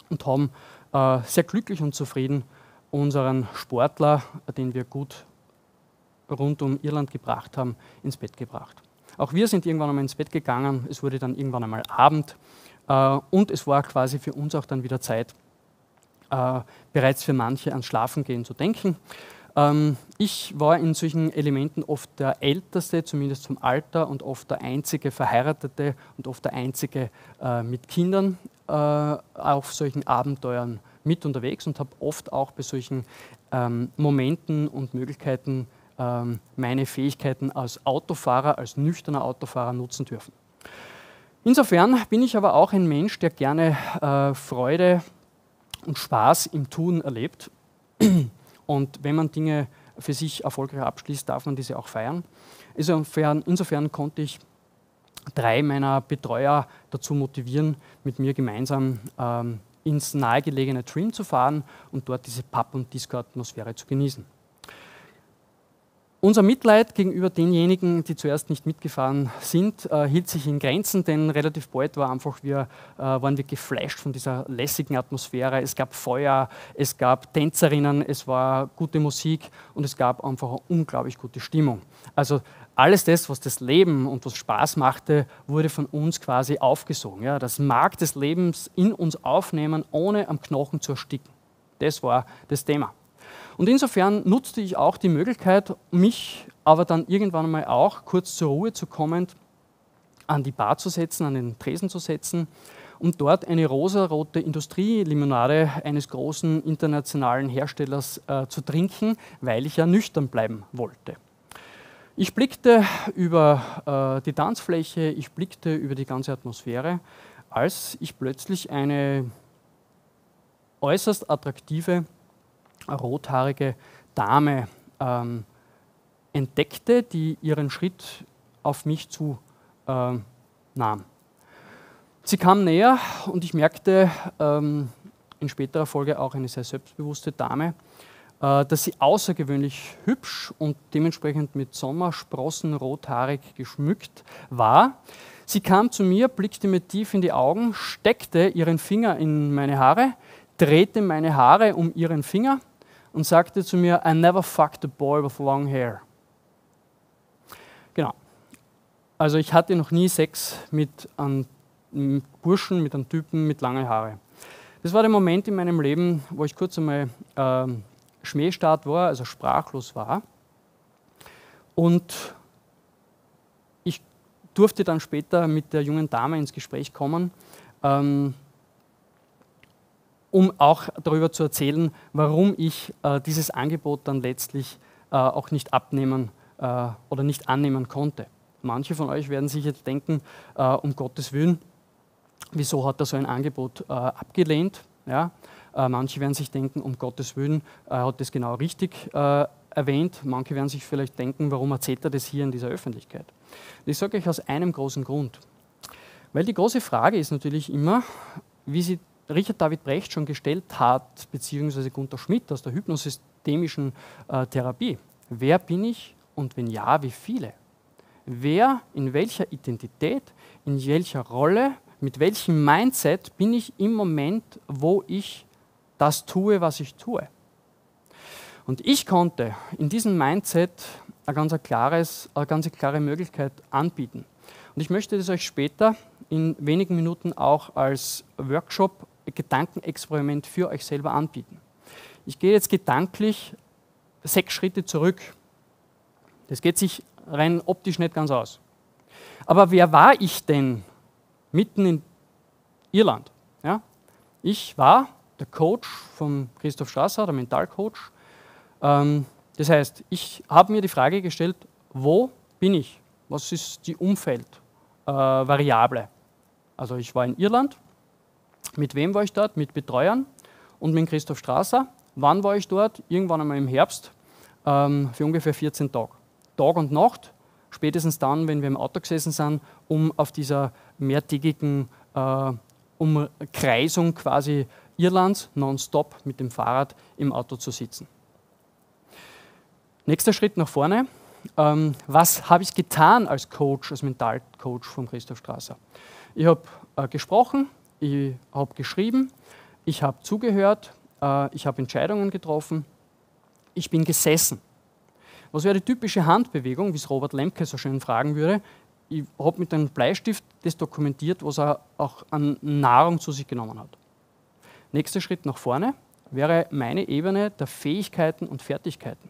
und haben äh, sehr glücklich und zufrieden unseren Sportler, den wir gut rund um Irland gebracht haben, ins Bett gebracht. Auch wir sind irgendwann einmal ins Bett gegangen, es wurde dann irgendwann einmal Abend äh, und es war quasi für uns auch dann wieder Zeit, äh, bereits für manche ans Schlafengehen zu denken. Ähm, ich war in solchen Elementen oft der Älteste, zumindest zum Alter, und oft der einzige Verheiratete und oft der einzige äh, mit Kindern äh, auf solchen Abenteuern mit unterwegs und habe oft auch bei solchen ähm, Momenten und Möglichkeiten ähm, meine Fähigkeiten als Autofahrer, als nüchterner Autofahrer nutzen dürfen. Insofern bin ich aber auch ein Mensch, der gerne äh, Freude und Spaß im Tun erlebt. Und wenn man Dinge für sich erfolgreich abschließt, darf man diese auch feiern. Insofern, insofern konnte ich drei meiner Betreuer dazu motivieren, mit mir gemeinsam ähm, ins nahegelegene Trim zu fahren und dort diese Pub- und Disco-Atmosphäre zu genießen. Unser Mitleid gegenüber denjenigen, die zuerst nicht mitgefahren sind, äh, hielt sich in Grenzen, denn relativ bald war einfach wir, äh, waren wir geflasht von dieser lässigen Atmosphäre. Es gab Feuer, es gab Tänzerinnen, es war gute Musik und es gab einfach eine unglaublich gute Stimmung. Also alles das, was das Leben und was Spaß machte, wurde von uns quasi aufgesogen. Ja, das Markt des Lebens in uns aufnehmen, ohne am Knochen zu ersticken. Das war das Thema. Und insofern nutzte ich auch die Möglichkeit, mich aber dann irgendwann einmal auch kurz zur Ruhe zu kommen, an die Bar zu setzen, an den Tresen zu setzen und dort eine rosarote Industrielimonade eines großen internationalen Herstellers äh, zu trinken, weil ich ja nüchtern bleiben wollte. Ich blickte über äh, die Tanzfläche, ich blickte über die ganze Atmosphäre, als ich plötzlich eine äußerst attraktive rothaarige Dame ähm, entdeckte, die ihren Schritt auf mich zu ähm, nahm. Sie kam näher und ich merkte ähm, in späterer Folge auch eine sehr selbstbewusste Dame, äh, dass sie außergewöhnlich hübsch und dementsprechend mit Sommersprossen rothaarig geschmückt war. Sie kam zu mir, blickte mir tief in die Augen, steckte ihren Finger in meine Haare, drehte meine Haare um ihren Finger und sagte zu mir, I never fucked a boy with long hair. Genau. Also ich hatte noch nie Sex mit einem Burschen, mit einem Typen mit langen Haare. Das war der Moment in meinem Leben, wo ich kurz einmal äh, Schmähstart war, also sprachlos war. Und ich durfte dann später mit der jungen Dame ins Gespräch kommen. Ähm, um auch darüber zu erzählen, warum ich äh, dieses Angebot dann letztlich äh, auch nicht abnehmen äh, oder nicht annehmen konnte. Manche von euch werden sich jetzt denken, äh, um Gottes Willen, wieso hat er so ein Angebot äh, abgelehnt? Ja? Äh, manche werden sich denken, um Gottes Willen, er hat das genau richtig äh, erwähnt. Manche werden sich vielleicht denken, warum erzählt er das hier in dieser Öffentlichkeit? Und ich sage euch aus einem großen Grund. Weil die große Frage ist natürlich immer, wie sie Richard David Brecht schon gestellt hat, beziehungsweise Gunther Schmidt aus der hypnosystemischen äh, Therapie. Wer bin ich und wenn ja, wie viele? Wer in welcher Identität, in welcher Rolle, mit welchem Mindset bin ich im Moment, wo ich das tue, was ich tue? Und ich konnte in diesem Mindset eine ganz, klares, eine ganz klare Möglichkeit anbieten. Und ich möchte das euch später in wenigen Minuten auch als Workshop, Gedankenexperiment für euch selber anbieten. Ich gehe jetzt gedanklich sechs Schritte zurück. Das geht sich rein optisch nicht ganz aus. Aber wer war ich denn mitten in Irland? Ja? Ich war der Coach von Christoph Strasser, der Mentalcoach. Ähm, das heißt, ich habe mir die Frage gestellt, wo bin ich? Was ist die Umfeldvariable? Äh, also ich war in Irland. Mit wem war ich dort? Mit Betreuern und mit Christoph Strasser. Wann war ich dort? Irgendwann einmal im Herbst ähm, für ungefähr 14 Tage. Tag und Nacht, spätestens dann, wenn wir im Auto gesessen sind, um auf dieser mehrtägigen äh, Umkreisung quasi Irlands nonstop mit dem Fahrrad im Auto zu sitzen. Nächster Schritt nach vorne. Ähm, was habe ich getan als Coach, als Mentalcoach von Christoph Strasser? Ich habe äh, gesprochen, ich habe geschrieben, ich habe zugehört, äh, ich habe Entscheidungen getroffen, ich bin gesessen. Was wäre die typische Handbewegung, wie es Robert Lemke so schön fragen würde? Ich habe mit einem Bleistift das dokumentiert, was er auch an Nahrung zu sich genommen hat. Nächster Schritt nach vorne wäre meine Ebene der Fähigkeiten und Fertigkeiten.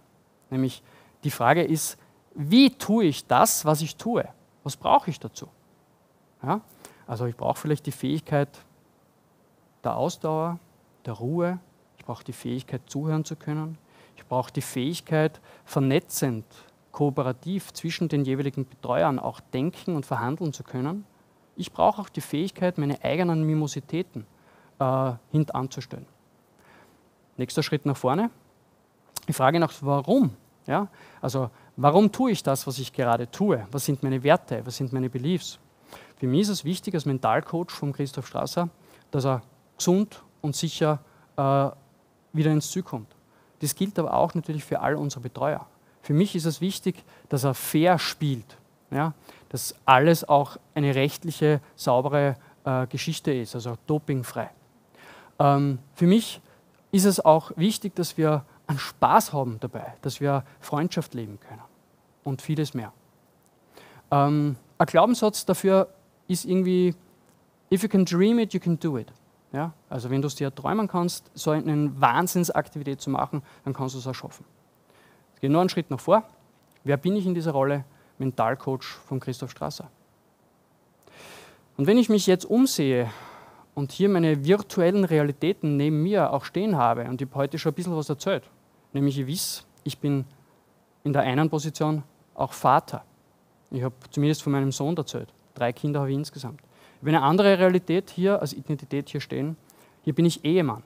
Nämlich die Frage ist, wie tue ich das, was ich tue? Was brauche ich dazu? Ja? Also ich brauche vielleicht die Fähigkeit der Ausdauer, der Ruhe, ich brauche die Fähigkeit zuhören zu können, ich brauche die Fähigkeit, vernetzend, kooperativ zwischen den jeweiligen Betreuern auch denken und verhandeln zu können. Ich brauche auch die Fähigkeit, meine eigenen Mimositäten äh, hintanzustellen. Nächster Schritt nach vorne. Die Frage nach warum. Ja? Also warum tue ich das, was ich gerade tue? Was sind meine Werte? Was sind meine Beliefs? Für mich ist es wichtig als Mentalcoach von Christoph Strasser, dass er gesund und sicher äh, wieder ins Ziel kommt. Das gilt aber auch natürlich für all unsere Betreuer. Für mich ist es wichtig, dass er fair spielt, ja? dass alles auch eine rechtliche, saubere äh, Geschichte ist, also dopingfrei. Ähm, für mich ist es auch wichtig, dass wir einen Spaß haben dabei, dass wir Freundschaft leben können und vieles mehr. Ähm, ein Glaubenssatz dafür ist irgendwie, if you can dream it, you can do it. Ja? Also wenn du es dir träumen kannst, so eine Wahnsinnsaktivität zu machen, dann kannst du es auch schaffen. Es geht nur einen Schritt nach vor. Wer bin ich in dieser Rolle? Mentalcoach von Christoph Strasser. Und wenn ich mich jetzt umsehe und hier meine virtuellen Realitäten neben mir auch stehen habe, und ich habe heute schon ein bisschen was erzählt, nämlich ich weiß, ich bin in der einen Position auch Vater. Ich habe zumindest von meinem Sohn erzählt. Drei Kinder habe ich insgesamt. Ich habe eine andere Realität hier als Identität hier stehen. Hier bin ich Ehemann.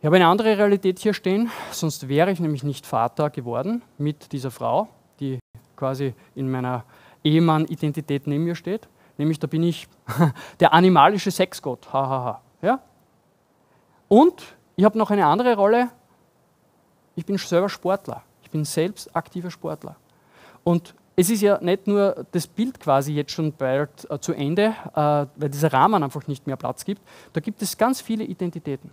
Ich habe eine andere Realität hier stehen, sonst wäre ich nämlich nicht Vater geworden mit dieser Frau, die quasi in meiner Ehemann-Identität neben mir steht. Nämlich da bin ich der animalische Sexgott. Ha, ha, ha. Ja? Und ich habe noch eine andere Rolle. Ich bin selber Sportler. Ich bin selbst aktiver Sportler. Und es ist ja nicht nur das Bild quasi jetzt schon bald äh, zu Ende, äh, weil dieser Rahmen einfach nicht mehr Platz gibt. Da gibt es ganz viele Identitäten,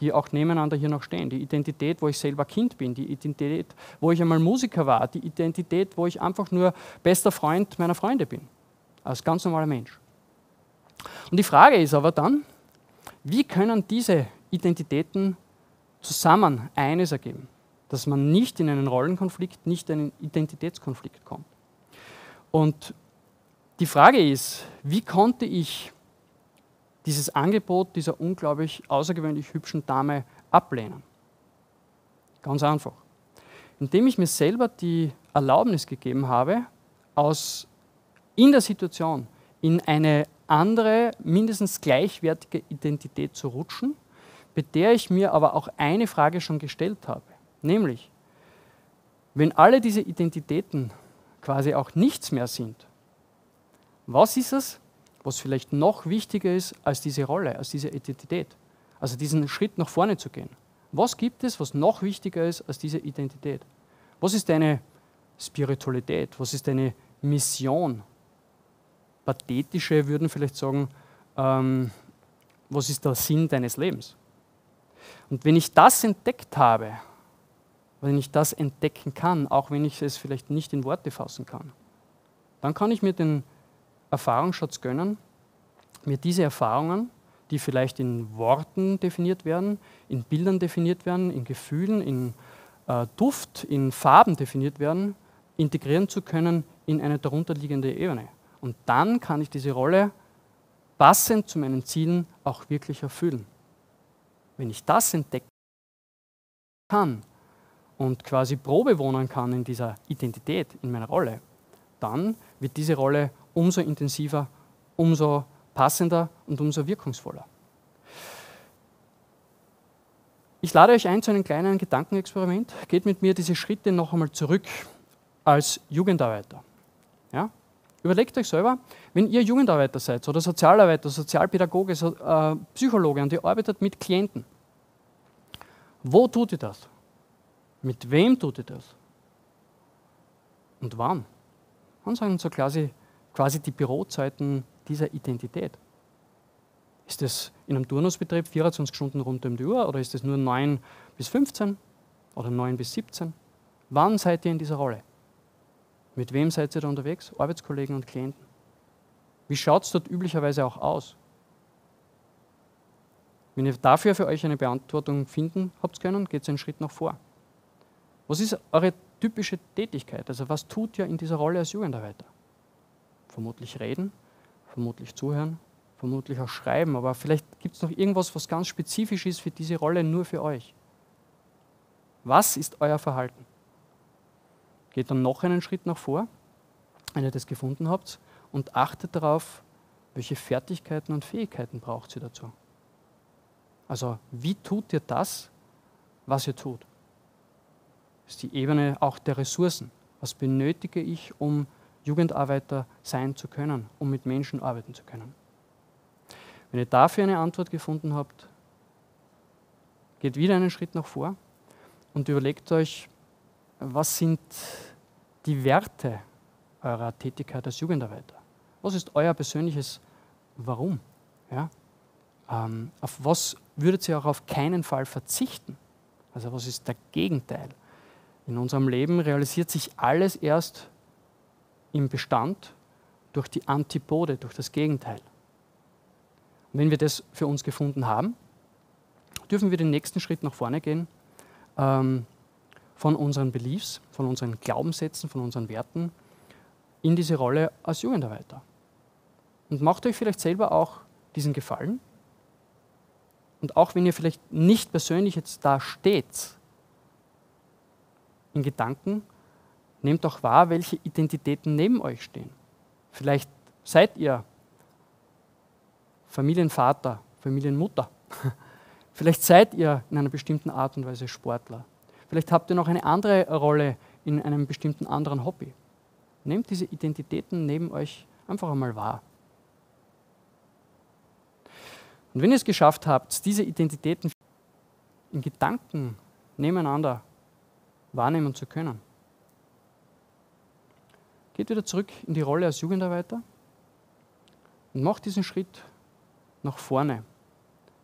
die auch nebeneinander hier noch stehen. Die Identität, wo ich selber Kind bin, die Identität, wo ich einmal Musiker war, die Identität, wo ich einfach nur bester Freund meiner Freunde bin, als ganz normaler Mensch. Und die Frage ist aber dann, wie können diese Identitäten zusammen eines ergeben? Dass man nicht in einen Rollenkonflikt, nicht in einen Identitätskonflikt kommt. Und die Frage ist, wie konnte ich dieses Angebot dieser unglaublich außergewöhnlich hübschen Dame ablehnen? Ganz einfach. Indem ich mir selber die Erlaubnis gegeben habe, aus in der Situation in eine andere, mindestens gleichwertige Identität zu rutschen, bei der ich mir aber auch eine Frage schon gestellt habe. Nämlich, wenn alle diese Identitäten quasi auch nichts mehr sind, was ist es, was vielleicht noch wichtiger ist als diese Rolle, als diese Identität? Also diesen Schritt nach vorne zu gehen. Was gibt es, was noch wichtiger ist als diese Identität? Was ist deine Spiritualität? Was ist deine Mission? Pathetische würden vielleicht sagen, ähm, was ist der Sinn deines Lebens? Und wenn ich das entdeckt habe, wenn ich das entdecken kann, auch wenn ich es vielleicht nicht in Worte fassen kann, dann kann ich mir den Erfahrungsschatz gönnen, mir diese Erfahrungen, die vielleicht in Worten definiert werden, in Bildern definiert werden, in Gefühlen, in äh, Duft, in Farben definiert werden, integrieren zu können in eine darunterliegende Ebene. Und dann kann ich diese Rolle passend zu meinen Zielen auch wirklich erfüllen. Wenn ich das entdecken kann und quasi Probe wohnen kann in dieser Identität, in meiner Rolle, dann wird diese Rolle umso intensiver, umso passender und umso wirkungsvoller. Ich lade euch ein zu einem kleinen Gedankenexperiment. Geht mit mir diese Schritte noch einmal zurück als Jugendarbeiter. Ja? Überlegt euch selber, wenn ihr Jugendarbeiter seid oder Sozialarbeiter, Sozialpädagoge, so, äh, Psychologe und ihr arbeitet mit Klienten, wo tut ihr das? Mit wem tut ihr das? Und wann? Wann sind so quasi, quasi die Bürozeiten dieser Identität? Ist das in einem Turnusbetrieb 24 Stunden rund um die Uhr oder ist das nur 9 bis 15 oder 9 bis 17? Wann seid ihr in dieser Rolle? Mit wem seid ihr da unterwegs? Arbeitskollegen und Klienten. Wie schaut es dort üblicherweise auch aus? Wenn ihr dafür für euch eine Beantwortung finden habt können, geht es einen Schritt nach vor. Was ist eure typische Tätigkeit? Also was tut ihr in dieser Rolle als Jugendarbeiter? Vermutlich reden, vermutlich zuhören, vermutlich auch schreiben, aber vielleicht gibt es noch irgendwas, was ganz spezifisch ist für diese Rolle nur für euch. Was ist euer Verhalten? Geht dann noch einen Schritt nach vor, wenn ihr das gefunden habt, und achtet darauf, welche Fertigkeiten und Fähigkeiten braucht ihr dazu. Also wie tut ihr das, was ihr tut? Ist die Ebene auch der Ressourcen. Was benötige ich, um Jugendarbeiter sein zu können, um mit Menschen arbeiten zu können? Wenn ihr dafür eine Antwort gefunden habt, geht wieder einen Schritt nach vor und überlegt euch, was sind die Werte eurer Tätigkeit als Jugendarbeiter? Was ist euer persönliches Warum? Ja? Ähm, auf was würdet ihr auch auf keinen Fall verzichten? Also was ist der Gegenteil? In unserem Leben realisiert sich alles erst im Bestand durch die Antipode, durch das Gegenteil. Und wenn wir das für uns gefunden haben, dürfen wir den nächsten Schritt nach vorne gehen. Ähm, von unseren Beliefs, von unseren Glaubenssätzen, von unseren Werten in diese Rolle als Jugendarbeiter. Und macht euch vielleicht selber auch diesen Gefallen. Und auch wenn ihr vielleicht nicht persönlich jetzt da steht, in Gedanken, nehmt auch wahr, welche Identitäten neben euch stehen. Vielleicht seid ihr Familienvater, Familienmutter. Vielleicht seid ihr in einer bestimmten Art und Weise Sportler. Vielleicht habt ihr noch eine andere Rolle in einem bestimmten anderen Hobby. Nehmt diese Identitäten neben euch einfach einmal wahr. Und wenn ihr es geschafft habt, diese Identitäten in Gedanken nebeneinander wahrnehmen zu können, geht wieder zurück in die Rolle als Jugendarbeiter und macht diesen Schritt nach vorne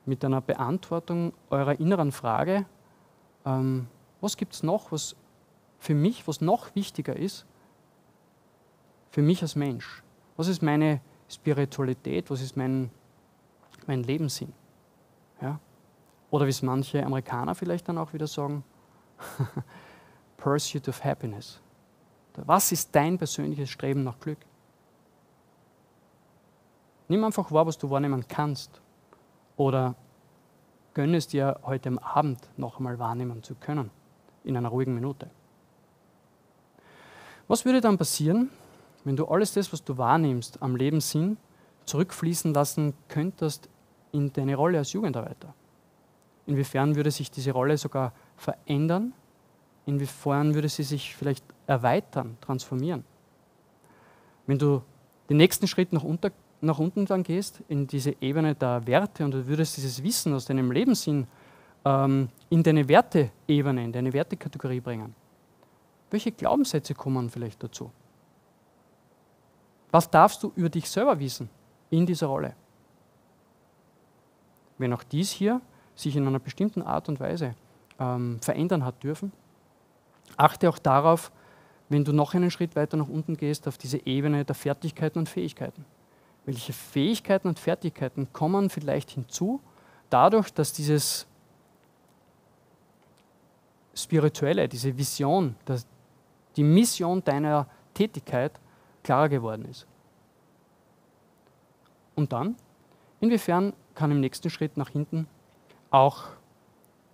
mit einer Beantwortung eurer inneren Frage, ähm, was gibt es noch, was für mich, was noch wichtiger ist, für mich als Mensch? Was ist meine Spiritualität? Was ist mein, mein Lebenssinn? Ja? Oder wie es manche Amerikaner vielleicht dann auch wieder sagen, Pursuit of Happiness. Was ist dein persönliches Streben nach Glück? Nimm einfach wahr, was du wahrnehmen kannst. Oder gönne es dir heute am Abend noch einmal wahrnehmen zu können in einer ruhigen Minute. Was würde dann passieren, wenn du alles das, was du wahrnimmst, am Lebenssinn zurückfließen lassen könntest in deine Rolle als Jugendarbeiter? Inwiefern würde sich diese Rolle sogar verändern? Inwiefern würde sie sich vielleicht erweitern, transformieren? Wenn du den nächsten Schritt nach, unter, nach unten dann gehst, in diese Ebene der Werte und du würdest dieses Wissen aus deinem Lebenssinn ähm, in deine Werteebene, in deine Wertekategorie bringen, welche Glaubenssätze kommen vielleicht dazu? Was darfst du über dich selber wissen in dieser Rolle? Wenn auch dies hier sich in einer bestimmten Art und Weise ähm, verändern hat dürfen, achte auch darauf, wenn du noch einen Schritt weiter nach unten gehst, auf diese Ebene der Fertigkeiten und Fähigkeiten. Welche Fähigkeiten und Fertigkeiten kommen vielleicht hinzu, dadurch, dass dieses Spirituelle, diese Vision, dass die Mission deiner Tätigkeit klarer geworden ist. Und dann, inwiefern kann im nächsten Schritt nach hinten auch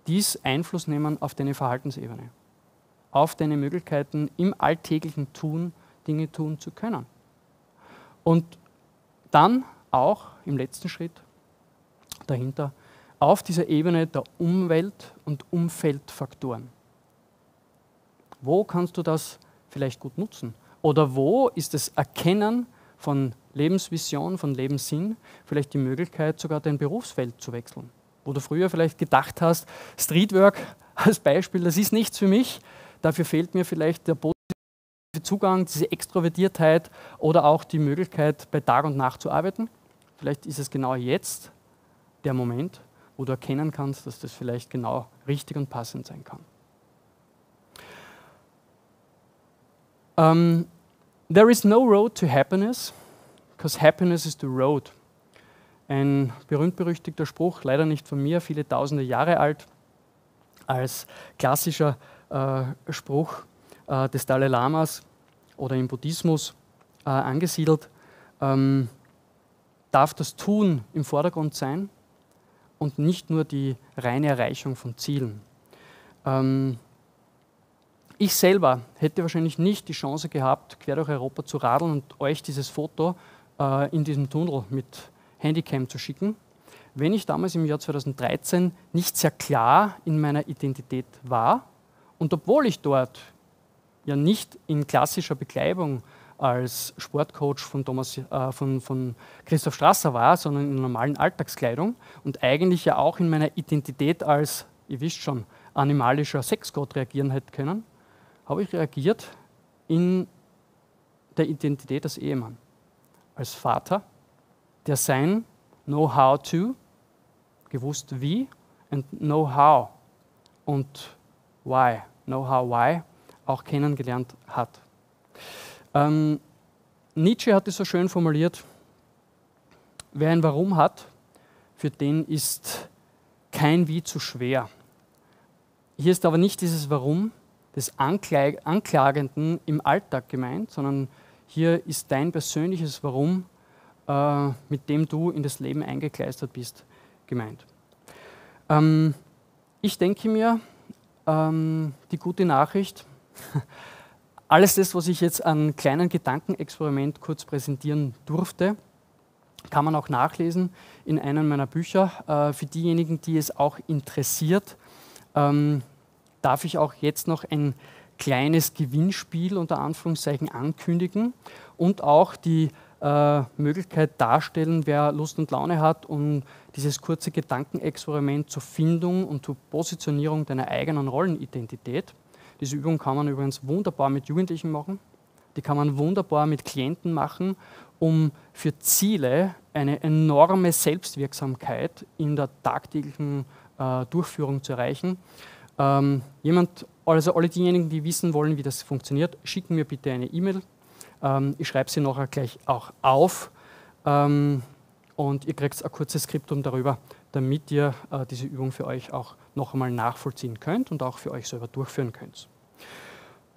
dies Einfluss nehmen auf deine Verhaltensebene, auf deine Möglichkeiten im alltäglichen Tun Dinge tun zu können. Und dann auch im letzten Schritt dahinter auf dieser Ebene der Umwelt- und Umfeldfaktoren. Wo kannst du das vielleicht gut nutzen? Oder wo ist das Erkennen von Lebensvision, von Lebenssinn vielleicht die Möglichkeit, sogar dein Berufsfeld zu wechseln? Wo du früher vielleicht gedacht hast, Streetwork als Beispiel, das ist nichts für mich, dafür fehlt mir vielleicht der positive Zugang, diese Extrovertiertheit oder auch die Möglichkeit, bei Tag und Nacht zu arbeiten. Vielleicht ist es genau jetzt der Moment, wo du erkennen kannst, dass das vielleicht genau richtig und passend sein kann. Um, ähm, there is no road to happiness, because happiness is the road. Ein berühmt-berüchtigter Spruch, leider nicht von mir, viele tausende Jahre alt, als klassischer Spruch äh, des Dalai Lamas oder im Buddhismus äh, angesiedelt. Ähm, darf das Tun im Vordergrund sein und nicht nur die reine Erreichung von Zielen. Ähm, ich selber hätte wahrscheinlich nicht die Chance gehabt, quer durch Europa zu radeln und euch dieses Foto äh, in diesem Tunnel mit Handycam zu schicken, wenn ich damals im Jahr 2013 nicht sehr klar in meiner Identität war und obwohl ich dort ja nicht in klassischer Bekleidung als Sportcoach von, Thomas, äh, von, von Christoph Strasser war, sondern in normalen Alltagskleidung und eigentlich ja auch in meiner Identität als, ihr wisst schon, animalischer Sexgott reagieren hätte können, habe ich reagiert in der Identität als Ehemann, als Vater, der sein Know-how to, gewusst wie, und Know-how und why, Know-how why, auch kennengelernt hat. Ähm, Nietzsche hat es so schön formuliert, wer ein Warum hat, für den ist kein Wie zu schwer. Hier ist aber nicht dieses Warum, des Anklagenden im Alltag gemeint, sondern hier ist dein persönliches Warum, äh, mit dem du in das Leben eingekleistert bist, gemeint. Ähm, ich denke mir, ähm, die gute Nachricht, alles das, was ich jetzt an kleinen Gedankenexperiment kurz präsentieren durfte, kann man auch nachlesen in einem meiner Bücher. Äh, für diejenigen, die es auch interessiert, ähm, darf ich auch jetzt noch ein kleines Gewinnspiel unter Anführungszeichen ankündigen und auch die äh, Möglichkeit darstellen, wer Lust und Laune hat, um dieses kurze Gedankenexperiment zur Findung und zur Positionierung deiner eigenen Rollenidentität. Diese Übung kann man übrigens wunderbar mit Jugendlichen machen. Die kann man wunderbar mit Klienten machen, um für Ziele eine enorme Selbstwirksamkeit in der tagtäglichen äh, Durchführung zu erreichen. Ähm, jemand, also alle diejenigen, die wissen wollen, wie das funktioniert, schicken mir bitte eine E-Mail. Ähm, ich schreibe sie nachher gleich auch auf ähm, und ihr kriegt ein kurzes Skriptum darüber, damit ihr äh, diese Übung für euch auch noch einmal nachvollziehen könnt und auch für euch selber durchführen könnt.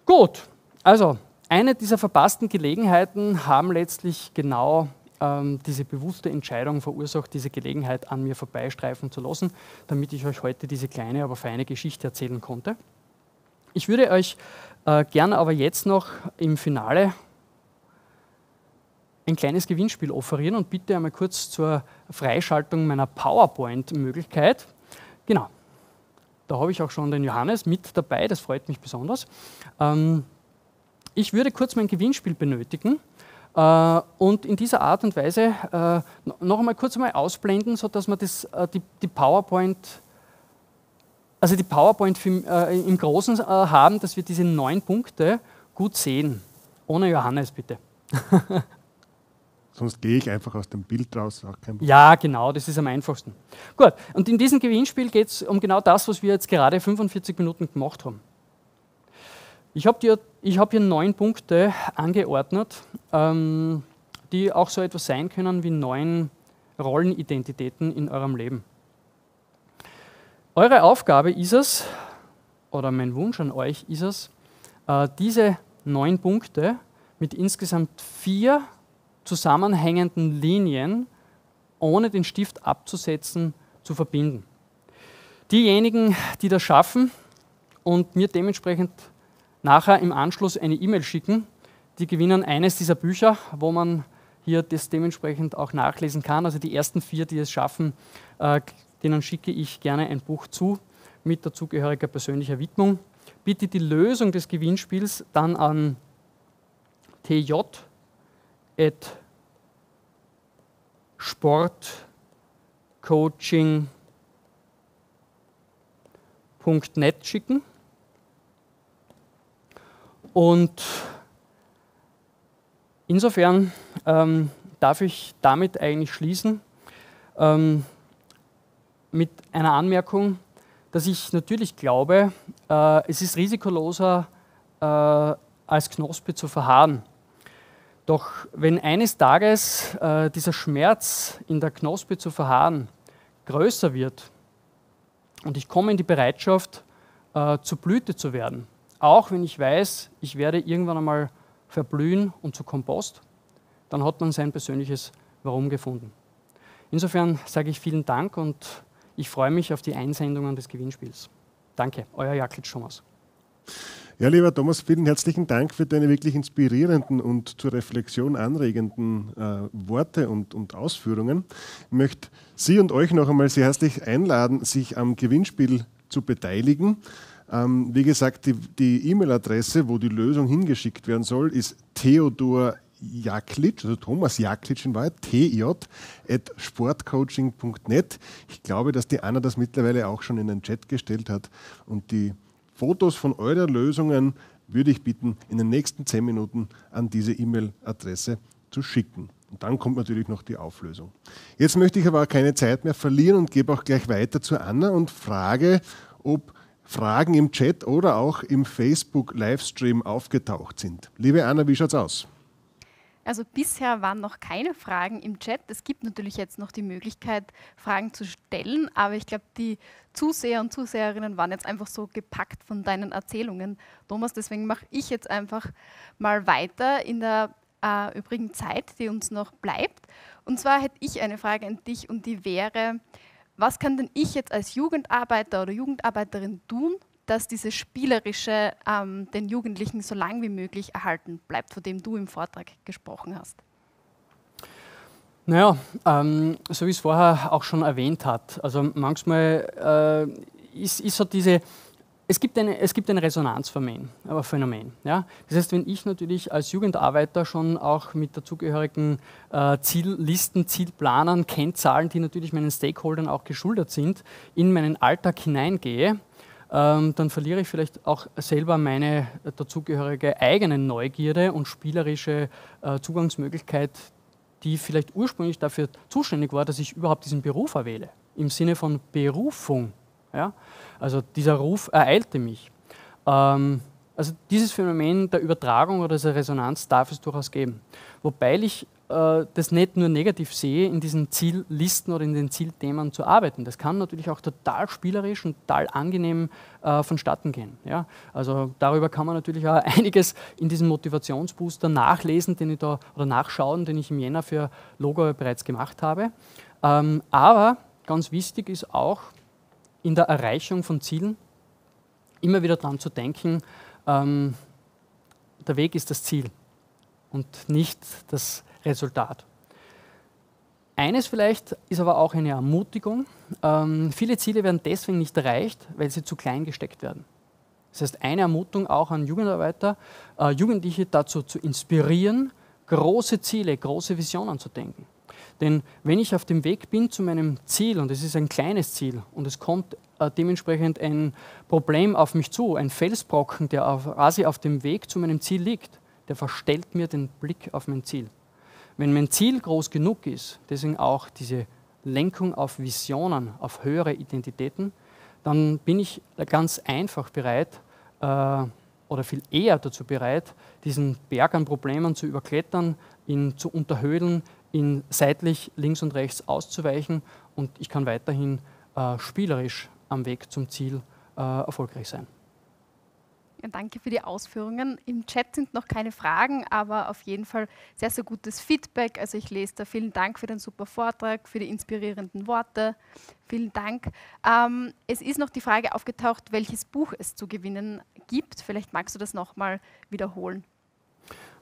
Gut, also eine dieser verpassten Gelegenheiten haben letztlich genau ähm, diese bewusste Entscheidung verursacht, diese Gelegenheit an mir vorbeistreifen zu lassen, damit ich euch heute diese kleine, aber feine Geschichte erzählen konnte. Ich würde euch äh, gerne aber jetzt noch im Finale ein kleines Gewinnspiel offerieren und bitte einmal kurz zur Freischaltung meiner PowerPoint-Möglichkeit. Genau, da habe ich auch schon den Johannes mit dabei, das freut mich besonders. Ähm, ich würde kurz mein Gewinnspiel benötigen äh, und in dieser Art und Weise äh, noch einmal kurz einmal ausblenden, sodass wir das, äh, die, die PowerPoint, also die PowerPoint äh, im Großen äh, haben, dass wir diese neun Punkte gut sehen. Ohne Johannes bitte. Sonst gehe ich einfach aus dem Bild raus. ja, genau, das ist am einfachsten. Gut, und in diesem Gewinnspiel geht es um genau das, was wir jetzt gerade 45 Minuten gemacht haben. Ich habe dir habe hier neun Punkte angeordnet, ähm, die auch so etwas sein können wie neun Rollenidentitäten in eurem Leben. Eure Aufgabe ist es, oder mein Wunsch an euch ist es, äh, diese neun Punkte mit insgesamt vier zusammenhängenden Linien ohne den Stift abzusetzen zu verbinden. Diejenigen, die das schaffen und mir dementsprechend nachher im Anschluss eine E-Mail schicken. Die gewinnen eines dieser Bücher, wo man hier das dementsprechend auch nachlesen kann. Also die ersten vier, die es schaffen, äh, denen schicke ich gerne ein Buch zu mit dazugehöriger persönlicher Widmung. Bitte die Lösung des Gewinnspiels dann an tj.sportcoaching.net schicken. Und insofern ähm, darf ich damit eigentlich schließen ähm, mit einer Anmerkung, dass ich natürlich glaube, äh, es ist risikoloser, äh, als Knospe zu verharren. Doch wenn eines Tages äh, dieser Schmerz in der Knospe zu verharren größer wird und ich komme in die Bereitschaft, äh, zur Blüte zu werden, auch wenn ich weiß, ich werde irgendwann einmal verblühen und zu Kompost, dann hat man sein persönliches Warum gefunden. Insofern sage ich vielen Dank und ich freue mich auf die Einsendungen des Gewinnspiels. Danke, euer Jaklic Thomas. Ja, lieber Thomas, vielen herzlichen Dank für deine wirklich inspirierenden und zur Reflexion anregenden äh, Worte und, und Ausführungen. Ich möchte Sie und euch noch einmal sehr herzlich einladen, sich am Gewinnspiel zu beteiligen. Ähm, wie gesagt, die E-Mail-Adresse, wo die Lösung hingeschickt werden soll, ist Theodor Jaklitsch, also Thomas Jaklitsch in Wahrheit, tj at sportcoaching.net. Ich glaube, dass die Anna das mittlerweile auch schon in den Chat gestellt hat. Und die Fotos von euren Lösungen würde ich bitten, in den nächsten zehn Minuten an diese E-Mail-Adresse zu schicken. Und dann kommt natürlich noch die Auflösung. Jetzt möchte ich aber keine Zeit mehr verlieren und gebe auch gleich weiter zu Anna und frage, ob Fragen im Chat oder auch im Facebook-Livestream aufgetaucht sind. Liebe Anna, wie schaut's aus? Also bisher waren noch keine Fragen im Chat. Es gibt natürlich jetzt noch die Möglichkeit, Fragen zu stellen, aber ich glaube, die Zuseher und Zuseherinnen waren jetzt einfach so gepackt von deinen Erzählungen, Thomas. Deswegen mache ich jetzt einfach mal weiter in der äh, übrigen Zeit, die uns noch bleibt. Und zwar hätte ich eine Frage an dich und die wäre, was kann denn ich jetzt als Jugendarbeiter oder Jugendarbeiterin tun, dass dieses Spielerische ähm, den Jugendlichen so lang wie möglich erhalten bleibt, von dem du im Vortrag gesprochen hast? Naja, ähm, so wie es vorher auch schon erwähnt hat, also manchmal äh, ist, ist so diese es gibt, eine, es gibt ein Resonanzphänomen. Phänomen, ja? Das heißt, wenn ich natürlich als Jugendarbeiter schon auch mit dazugehörigen äh, Ziellisten, Zielplanern, Kennzahlen, die natürlich meinen Stakeholdern auch geschuldet sind, in meinen Alltag hineingehe, ähm, dann verliere ich vielleicht auch selber meine dazugehörige eigene Neugierde und spielerische äh, Zugangsmöglichkeit, die vielleicht ursprünglich dafür zuständig war, dass ich überhaupt diesen Beruf erwähle. Im Sinne von Berufung. Ja? Also dieser Ruf ereilte mich. Ähm, also dieses Phänomen der Übertragung oder dieser Resonanz darf es durchaus geben. Wobei ich äh, das nicht nur negativ sehe, in diesen Ziellisten oder in den Zielthemen zu arbeiten. Das kann natürlich auch total spielerisch und total angenehm äh, vonstatten gehen. Ja? Also darüber kann man natürlich auch einiges in diesem Motivationsbooster nachlesen, den ich da oder nachschauen, den ich im Jänner für Logo bereits gemacht habe. Ähm, aber ganz wichtig ist auch, in der Erreichung von Zielen immer wieder daran zu denken, ähm, der Weg ist das Ziel und nicht das Resultat. Eines vielleicht ist aber auch eine Ermutigung. Ähm, viele Ziele werden deswegen nicht erreicht, weil sie zu klein gesteckt werden. Das heißt, eine Ermutigung auch an Jugendarbeiter, äh, Jugendliche dazu zu inspirieren, große Ziele, große Visionen zu denken. Denn wenn ich auf dem Weg bin zu meinem Ziel, und es ist ein kleines Ziel, und es kommt äh, dementsprechend ein Problem auf mich zu, ein Felsbrocken, der auf, quasi auf dem Weg zu meinem Ziel liegt, der verstellt mir den Blick auf mein Ziel. Wenn mein Ziel groß genug ist, deswegen auch diese Lenkung auf Visionen, auf höhere Identitäten, dann bin ich ganz einfach bereit äh, oder viel eher dazu bereit, diesen Berg an Problemen zu überklettern, ihn zu unterhöhlen, ihn seitlich links und rechts auszuweichen und ich kann weiterhin äh, spielerisch am Weg zum Ziel äh, erfolgreich sein. Danke für die Ausführungen. Im Chat sind noch keine Fragen, aber auf jeden Fall sehr, sehr gutes Feedback. Also ich lese da vielen Dank für den super Vortrag, für die inspirierenden Worte. Vielen Dank. Ähm, es ist noch die Frage aufgetaucht, welches Buch es zu gewinnen gibt. Vielleicht magst du das nochmal wiederholen.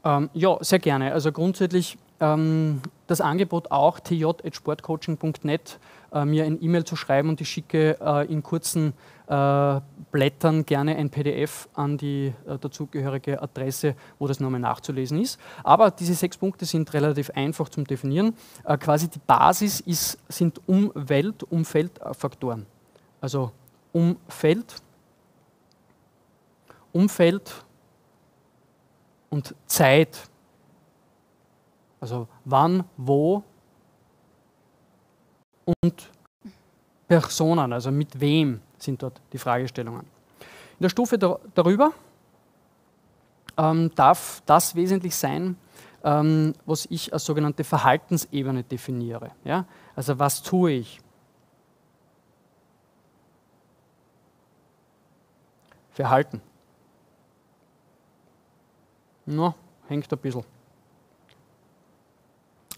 Ähm, ja, sehr gerne. Also grundsätzlich ähm, das Angebot auch tj.sportcoaching.net äh, mir ein E-Mail zu schreiben und ich schicke äh, in kurzen äh, Blättern gerne ein PDF an die äh, dazugehörige Adresse, wo das nochmal nachzulesen ist. Aber diese sechs Punkte sind relativ einfach zum Definieren. Äh, quasi die Basis ist, sind Umwelt, Umfeldfaktoren. Also Umfeld, Umfeld und Zeit. Also wann, wo und Personen, also mit wem sind dort die Fragestellungen. In der Stufe da, darüber ähm, darf das wesentlich sein, ähm, was ich als sogenannte Verhaltensebene definiere. Ja? Also was tue ich? Verhalten. No, hängt ein bisschen.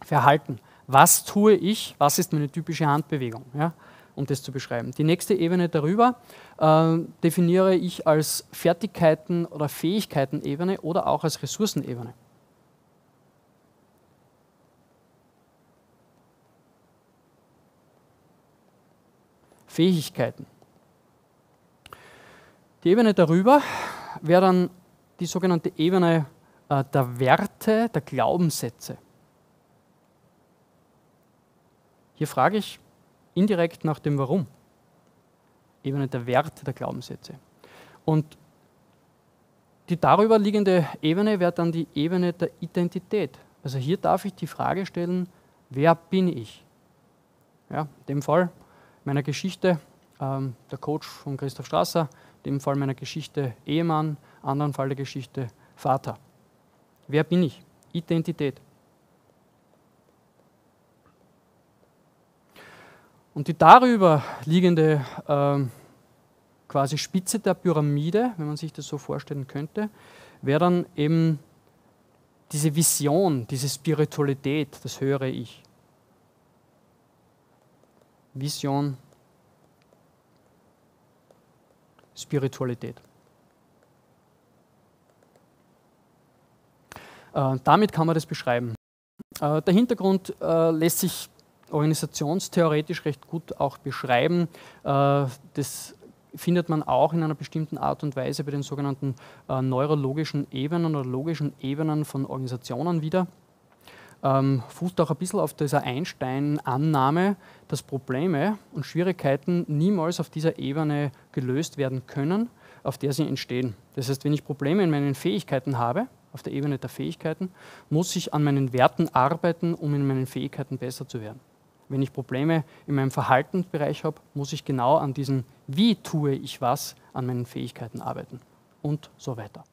Verhalten. Was tue ich? Was ist meine typische Handbewegung? Ja? um das zu beschreiben. Die nächste Ebene darüber äh, definiere ich als Fertigkeiten- oder Fähigkeiten-Ebene oder auch als Ressourcenebene. Fähigkeiten. Die Ebene darüber wäre dann die sogenannte Ebene äh, der Werte, der Glaubenssätze. Hier frage ich, indirekt nach dem Warum. Ebene der Werte der Glaubenssätze. Und die darüber liegende Ebene wäre dann die Ebene der Identität. Also hier darf ich die Frage stellen, wer bin ich? Ja, in dem Fall meiner Geschichte ähm, der Coach von Christoph Strasser, in dem Fall meiner Geschichte Ehemann, anderen Fall der Geschichte Vater. Wer bin ich? Identität. Und die darüber liegende äh, quasi Spitze der Pyramide, wenn man sich das so vorstellen könnte, wäre dann eben diese Vision, diese Spiritualität, das höre Ich. Vision, Spiritualität. Äh, damit kann man das beschreiben. Äh, der Hintergrund äh, lässt sich organisationstheoretisch recht gut auch beschreiben. Äh, das findet man auch in einer bestimmten Art und Weise bei den sogenannten äh, neurologischen Ebenen oder logischen Ebenen von Organisationen wieder. Ähm, fußt auch ein bisschen auf dieser Einstein-Annahme, dass Probleme und Schwierigkeiten niemals auf dieser Ebene gelöst werden können, auf der sie entstehen. Das heißt, wenn ich Probleme in meinen Fähigkeiten habe, auf der Ebene der Fähigkeiten, muss ich an meinen Werten arbeiten, um in meinen Fähigkeiten besser zu werden. Wenn ich Probleme in meinem Verhaltensbereich habe, muss ich genau an diesem Wie tue ich was an meinen Fähigkeiten arbeiten und so weiter.